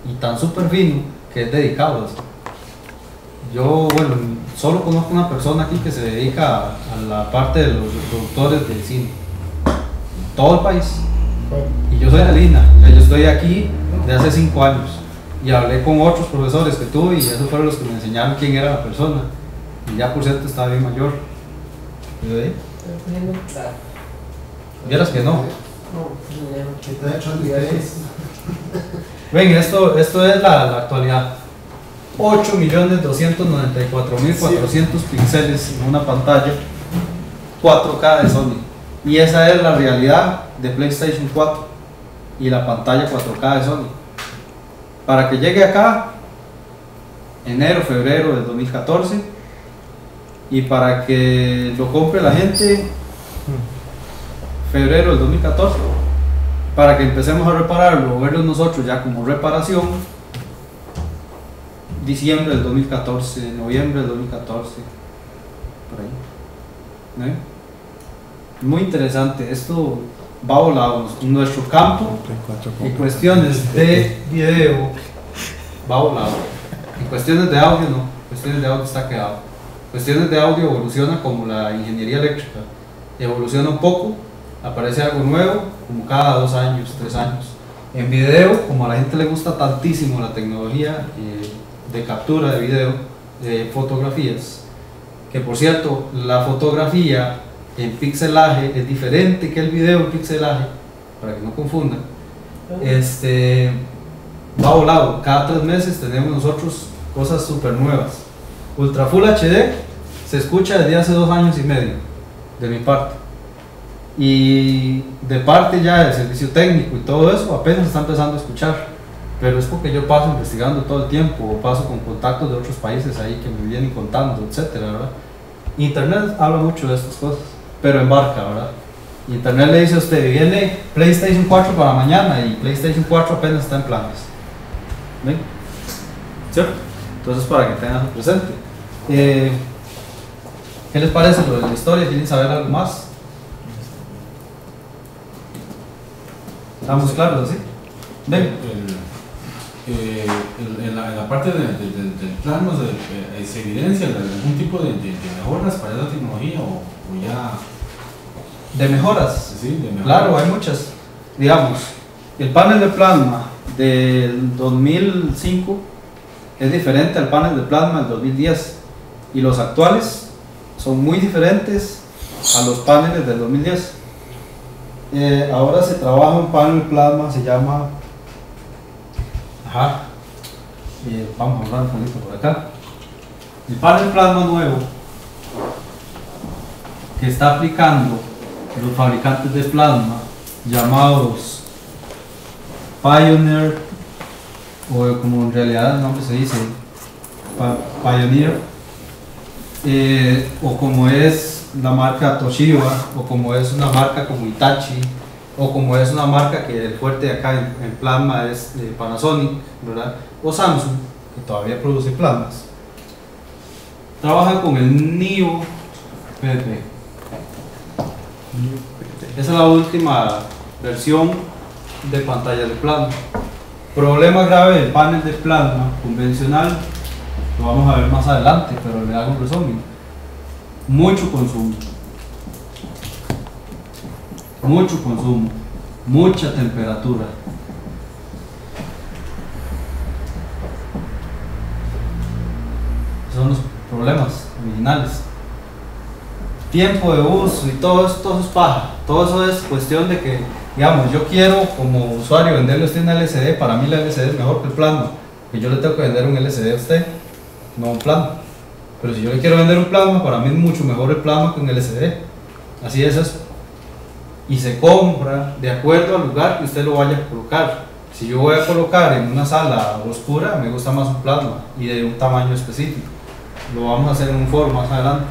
y tan súper fino que es dedicado a eso. Yo, bueno, solo conozco una persona aquí que se dedica a, la parte de los productores del cine. Todo el país. Y yo soy de Lina, o sea, yo estoy aquí de hace cinco años y hablé con otros profesores que tuve y esos fueron los que me enseñaron quién era la persona. Y ya por cierto estaba bien mayor. ¿Y? Vieras que no. ¿Qué está echando ustedes? Ven, esto, esto es la, la actualidad. 8.294.400 píxeles en una pantalla 4K de Sony. Y esa es la realidad de PlayStation 4 y la pantalla 4K de Sony. Para que llegue acá, enero, febrero del 2014, y para que lo compre la gente, febrero del 2014, para que empecemos a repararlo verlo nosotros ya como reparación, diciembre del 2014, noviembre del 2014, por ahí. Muy interesante, esto va volado. Nuestro campo en cuestiones de video va volado. En cuestiones de audio no, cuestiones de audio está quedado. Cuestiones de audio evoluciona como la ingeniería eléctrica. Evoluciona un poco, aparece algo nuevo como cada dos años, tres años. En video, como a la gente le gusta tantísimo la tecnología eh, de captura de video, eh, fotografías. Que por cierto, la fotografía en pixelaje es diferente que el video en pixelaje, para que no confundan. Este, va volado. Cada tres meses tenemos nosotros cosas súper nuevas. Ultra Full HD se escucha desde hace dos años y medio, de mi parte. Y de parte ya del servicio técnico y todo eso, apenas está empezando a escuchar. Pero es porque yo paso investigando todo el tiempo, o paso con contactos de otros países ahí que me vienen contando, etcétera. Internet habla mucho de estas cosas, pero embarca, ¿verdad? Internet le dice a usted, viene PlayStation 4 para mañana y PlayStation 4 apenas está en planes. ¿Cierto? Entonces, para que tengan presente. Eh, ¿Qué les parece lo de la historia? ¿Quieren saber algo más? ¿Estamos claros así? Ven. El- eh, el- en, la, en la parte de- de- de- del plano de, eh, se evidencia algún tipo de mejoras para esa tecnología o, o ya De mejoras. sí, de mejoras. Claro, hay muchas. Digamos, el panel de plasma del 2005 es diferente al panel de plasma del 2010 y los actuales son muy diferentes a los paneles del 2010. Eh, ahora se trabaja un panel plasma, se llama... Ajá. Eh, vamos a hablar un poquito por acá. El panel plasma nuevo que está aplicando los fabricantes de plasma llamados Pioneer o como en realidad el nombre se dice Pioneer eh, o como es la marca Toshiba o como es una marca como Itachi o como es una marca que el fuerte de acá en, plasma es Panasonic ¿verdad? o Samsung que todavía produce plasmas trabajan con el NIO PDP esa es la última versión de pantalla de plasma. Problema grave del panel de plasma convencional, lo vamos a ver más adelante, pero le hago un resumen. Mucho consumo. Mucho consumo. Mucha temperatura. Son los problemas originales tiempo de uso y todo eso, es paja. Todo eso es cuestión de que, digamos, yo quiero como usuario venderle a usted una LCD, para mí la LCD es mejor que el plasma, que yo le tengo que vender un LCD a usted, no un plasma. Pero si yo le quiero vender un plasma, para mí es mucho mejor el plasma que un LCD. Así es eso. Y se compra de acuerdo al lugar que usted lo vaya a colocar. Si yo voy a colocar en una sala oscura, me gusta más un plasma y de un tamaño específico. Lo vamos a hacer en un foro más adelante.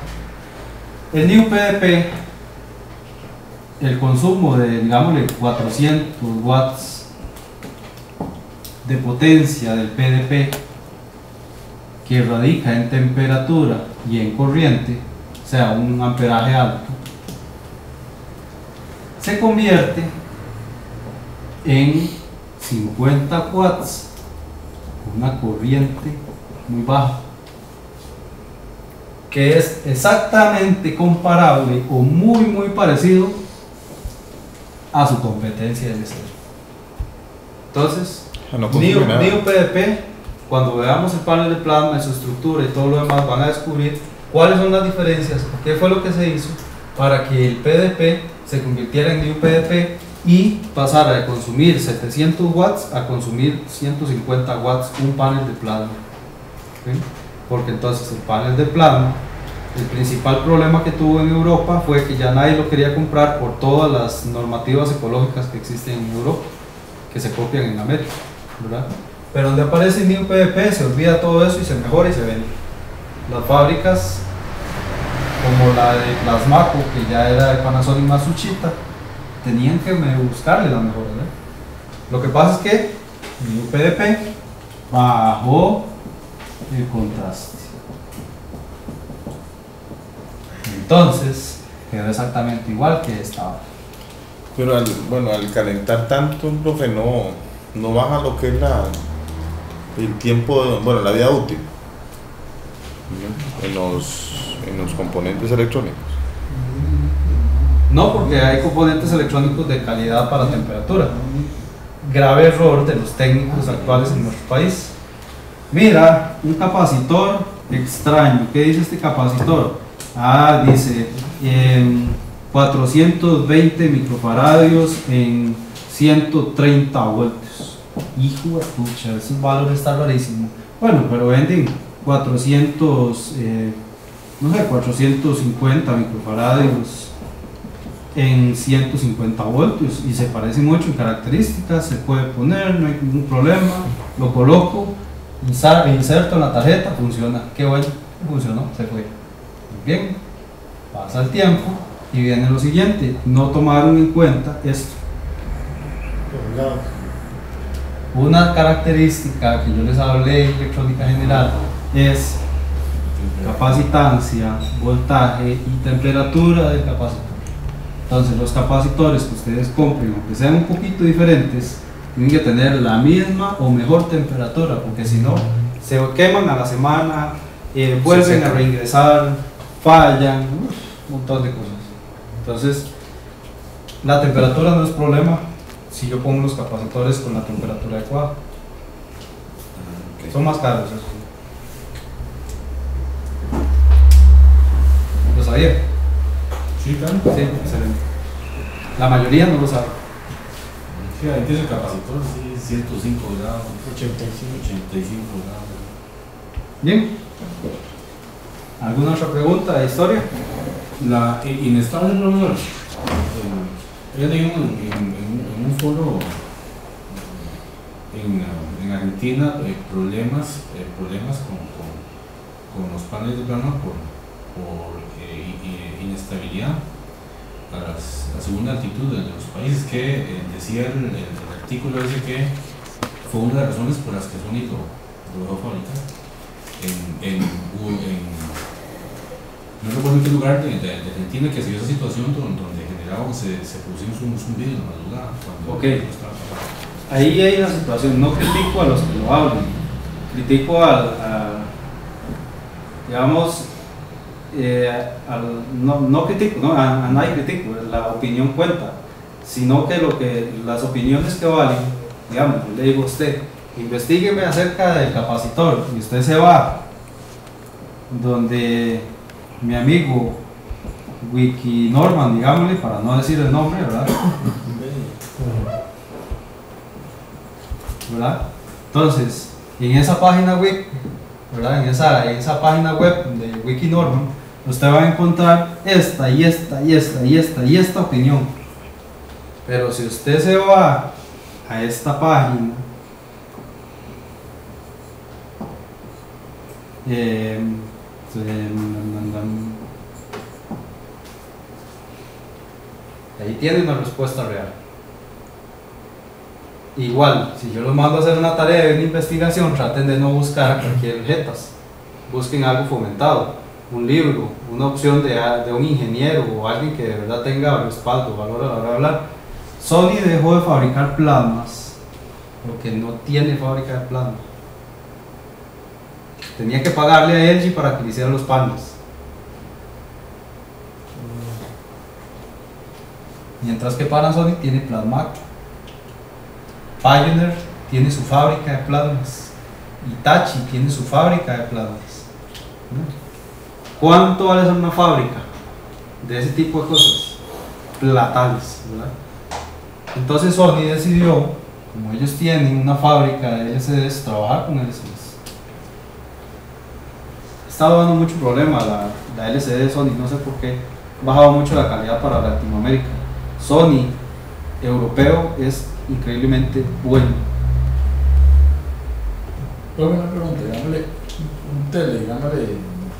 El New PDP, el consumo de, digámosle, 400 watts de potencia del PDP que radica en temperatura y en corriente, o sea, un amperaje alto, se convierte en 50 watts con una corriente muy baja que es exactamente comparable o muy muy parecido a su competencia de LCD. Entonces, Ah, no. Neo PDP, cuando veamos el panel de plasma, su estructura y todo lo demás, van a descubrir cuáles son las diferencias, qué fue lo que se hizo para que el PDP se convirtiera en Neo PDP y pasara de consumir 700 watts a consumir 150 watts un panel de plasma. Porque entonces el panel de plasma, el principal problema que tuvo en Europa fue que ya nadie lo quería comprar por todas las normativas ecológicas que existen en Europa, que se copian en América, ¿verdad? Pero donde aparece New PDP se olvida todo eso y se mejora y se vende. Las fábricas como la de Plasmaco, que ya era de Panasonic Matsushita, tenían que buscarle la mejora. ¿verdad? Lo que pasa es que New PDP bajó el contraste. Entonces, quedó exactamente igual que estaba. Pero al, bueno, al calentar tanto, profe, no, no baja lo que es la, el tiempo, bueno, la vida útil en, los, en los componentes electrónicos. No, porque hay componentes electrónicos de calidad para temperatura. Grave error de los técnicos actuales en nuestro país. Mira, un capacitor extraño. ¿Qué dice este capacitor? Ah, dice em, 420 microfaradios en 130 voltios. Hijo de pucha, ese valor está rarísimo. Bueno, pero venden 400, eh, no sé, 450 microfaradios en 150 voltios y se parece mucho en características, se puede poner, no hay ningún problema, lo coloco, inserto en la tarjeta, funciona, qué bueno, funcionó, se fue. Bien, pasa el tiempo y viene lo siguiente, no tomaron en cuenta esto. Una característica que yo les hablé en electrónica general es capacitancia, voltaje y temperatura del capacitor. Entonces los capacitores que ustedes compren, aunque sean un poquito diferentes, tienen que tener la misma o mejor temperatura, porque si no, se queman a la semana, eh, vuelven a reingresar, fallan, un montón de cosas. Entonces, la temperatura no es problema si yo pongo los capacitores con la temperatura adecuada. Son más caros, eso. ¿Lo sabía? Sí, claro. Sí, excelente. La mayoría no lo sabe. Sí, ahí tiene el capacitor, sí, 105 grados, 85. 85 grados. Bien. ¿Alguna otra pregunta de historia? La i- inestable profesor. eh, Yo leí un- en, en- en un foro en, en Argentina eh, problemas, eh, problemas con, con, los paneles de plasma por, por eh, inestabilidad a la segunda altitud de los países que eh, decía el, el- el artículo ese que fue una de las razones por las que Sony lo, dejó en, en no recuerdo en qué lugar de, de, de Argentina que se dio esa situación donde, donde generaban, se, se producía un zumbido en la madrugada. Cuando estaba. Ahí hay una situación, no critico a los que lo hablan, critico al, a- digamos, eh, al- no, no critico, no, a, a nadie critico, la opinión cuenta, sino que lo que las opiniones que valen, digamos, le digo a usted, investigueme acerca del capacitor y usted se va donde mi amigo Wiki Norman, digámosle, para no decir el nombre, ¿verdad? ¿verdad? Entonces, en esa página web, ¿verdad? En esa, en esa página web de Wikinorman, usted va a encontrar esta y esta y esta y esta y esta opinión. Pero si usted se va a esta página, eh, ahí tiene una respuesta real. Igual, si yo los mando a hacer una tarea de una investigación, traten de no buscar cualquier jetas. Busquen algo fomentado, un libro, una opción de, un ingeniero o alguien que de verdad tenga respaldo, valor a la hora de hablar. Sony dejó de fabricar plasmas porque no tiene fábrica de plasmas. Tenía que pagarle a LG para que le hicieran los paneles. Mientras que Panasonic tiene Plasmac. Pioneer tiene su fábrica de plasmas. Itachi tiene su fábrica de plasmas. ¿Cuánto vale hacer una fábrica de ese tipo de cosas? Platales, ¿verdad? Entonces Sony decidió, como ellos tienen una fábrica de LCDs, trabajar con LCDs. Estaba dando mucho problema la, la LCD de Sony, no sé por qué. Ha bajado mucho la calidad para Latinoamérica. Sony europeo es increíblemente bueno. Luego una pregunta, digámosle, un tele, digámosle,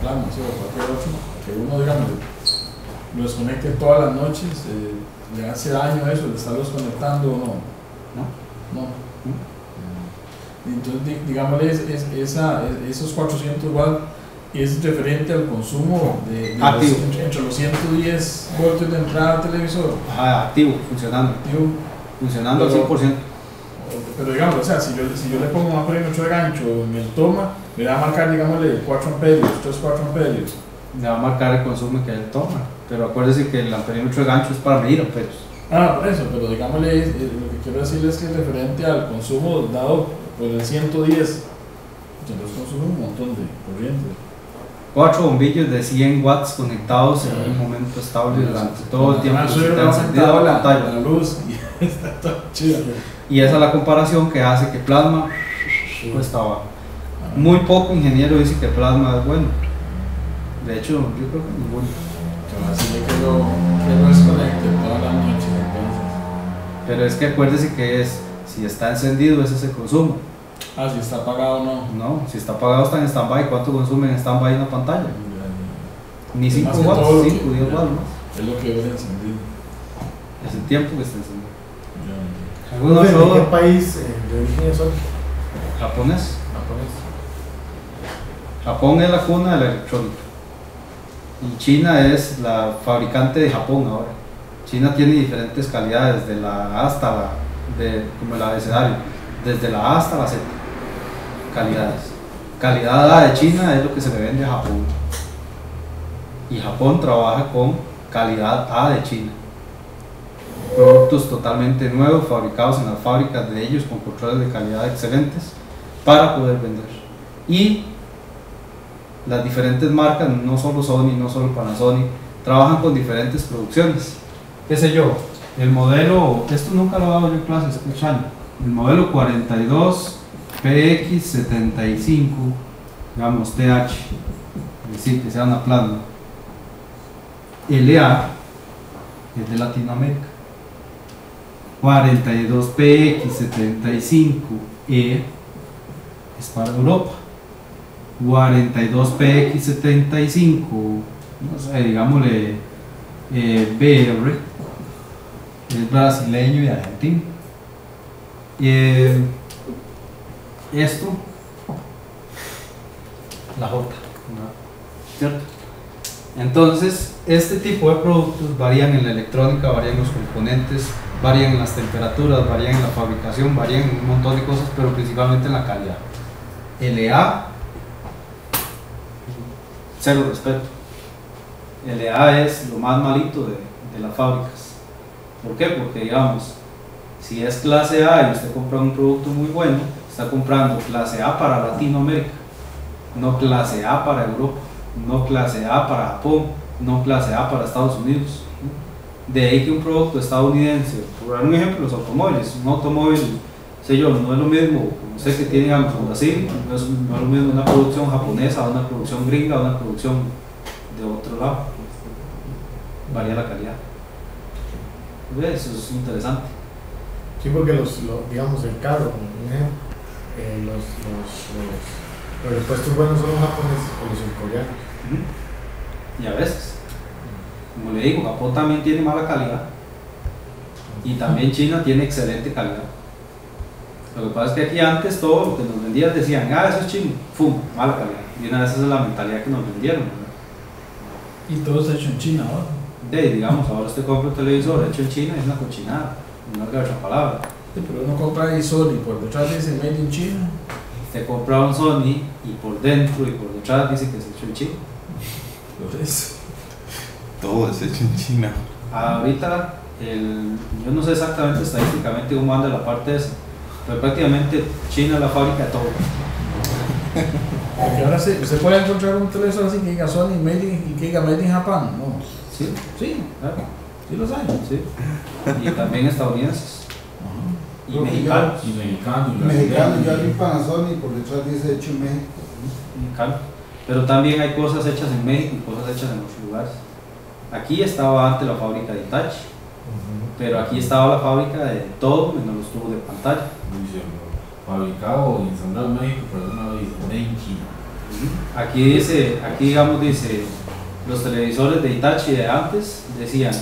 plano, o cualquier otro, que uno, digámosle, lo desconecte todas las noches, eh, le hace daño eso, de estarlos conectando o no. ¿no? No. Y Entonces, di- digámosle, es, es- esa, es- esos 400 watts es referente al consumo de, Activo. entre, entre los 110 voltios de entrada al televisor. Ajá, activo, funcionando. Activo, Funcionando al Pero- 100%. Pero digamos, o sea, si yo, si yo le pongo un perímetro de gancho en el toma, me va a marcar, digámosle, 4 amperios, 3, 4 amperios. Le va a marcar el consumo que él toma. Pero acuérdese que el amperímetro de gancho es para medir amperios. Ah, por eso, pero digámosle, eh, lo que quiero decirle es que es referente al consumo dado por el 110, entonces consume un montón de corriente. Cuatro bombillos de 100 watts conectados en un momento estable durante todo el tiempo Ah, que está encendida la la, pantalla. la luz y está todo chido. Y esa es la comparación que hace que plasma cuesta abajo. Muy poco ingeniero dice que plasma es bueno. De hecho, yo creo que ninguno. Así que lo, que lo desconecte toda la noche entonces. Pero es que acuérdese que es, si está encendido, ese es el consumo. Ah, si está apagado o no. No, si está apagado está en stand-by. ¿Cuánto consume en stand-by una pantalla? Ni Es 5 más que watts, todo lo 5, que- 10 ya. watts más. Es lo que ves encendido. Es el tiempo que está encendido. Ya. ¿Algún Profe, ¿De qué país eh, de origen es Sony? japonés? Japonés. Japón es la cuna de la electrónica. Y China es la fabricante de Japón ahora. China tiene diferentes calidades, de la A hasta la, de, como el abecedario, desde la A hasta la Z. Calidades. Calidad A de China es lo que se le vende a Japón. Y Japón trabaja con calidad A de China. Productos totalmente nuevos, fabricados en las fábricas de ellos con controles de calidad excelentes para poder vender. Y las diferentes marcas, no solo Sony, no solo Panasonic, trabajan con diferentes producciones. ¿Qué sé yo? El modelo, esto nunca lo he dado yo en clases año, el modelo 42 PX75, digamos TH, es decir, que sea una plasma. LA es de Latinoamérica. 42 PX75E E es para Europa. 42PX75, no sé, digámosle eh, BR, es brasileño y argentino. Eh, esto, la J. ¿cierto? Entonces, este tipo de productos varían en la electrónica, varían los componentes, varían en las temperaturas, varían en la fabricación, varían en un montón de cosas, pero principalmente en la calidad. LA cero respeto. LA es lo más malito de, de las fábricas. ¿Por qué? Porque digamos, si es clase A y usted compra un producto muy bueno, está comprando clase A para Latinoamérica, no clase A para Europa, no clase A para Japón, no clase A para Estados Unidos. De ahí que un producto estadounidense, por dar un ejemplo, los automóviles, un automóvil, sé yo, no es lo mismo, como sé que tiene digamos, en Brasil, no es, no es lo mismo una producción japonesa, una producción gringa, una producción de otro lado. Varía la calidad. Eso es interesante. Sí, porque los, lo- digamos, el carro, como un ejemplo, eh, los, los, los, los repuestos buenos son los japoneses o los surcoreanos. Y a veces, como le digo, Japón también tiene mala calidad. Y también China tiene excelente calidad. Lo que pasa es que aquí antes todo lo que nos vendían decían, ah, eso es chino, ¡fum! Mala calidad. Y una vez esa es la mentalidad que nos vendieron. ¿verdad? Y todo está hecho en China ahora. De, digamos, ahora usted compra un televisor hecho en China, es una cochinada, no es otra palabra. Sí, pero uno compra ahí Sony, por detrás dice Made in China. Usted compra un Sony y por dentro y por detrás dice que es hecho en China. Por eso. Todo es hecho en China. Ahorita, el, yo no sé exactamente estadísticamente cómo anda la parte esa, pero prácticamente China es la fábrica de todo. Porque ahora sí, usted puede encontrar un televisor así que diga Sony Made in, y que diga Made in Japan. No. Sí, Sí, claro, sí los hay. sí. Y también estadounidenses y mexicanos. Y mexicano, y Mexicano, brasileño, yo y- vi Panasonic por detrás dice hecho en México. mexicanos. Pero también hay cosas hechas en México y cosas hechas en otros lugares. Aquí estaba antes la fábrica de Itachi, pero aquí estaba la fábrica de todo menos los tubos de pantalla. fabricado y ensamblado en México, pero no dice in China. Aquí dice, aquí digamos dice, los televisores de Itachi de antes decían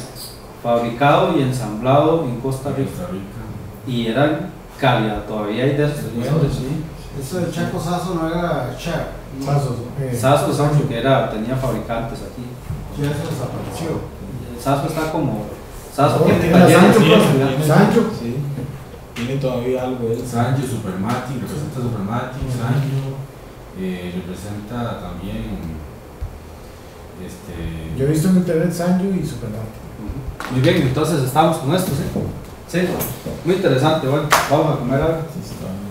fabricado y ensamblado en Costa Rica Costa Rica. y eran calidad, todavía hay de esos televisores. sí. Eso de Chaco Sazo no era Chac. Sasos, eh, Saso Sancho que era, tenía fabricantes aquí. Ya eso desapareció. Saso está como, Saso No, tiene tiene Sancho, sí, Sancho. Sí. Tiene todavía algo de eso. Sancho, Supermati, representa Supermati, Sancho, eh, representa también este, Yo he visto en internet Sanyo y Supermarket. Muy bien, entonces estamos con esto, ¿sí? Sí, muy interesante, bueno, vamos a comer bien.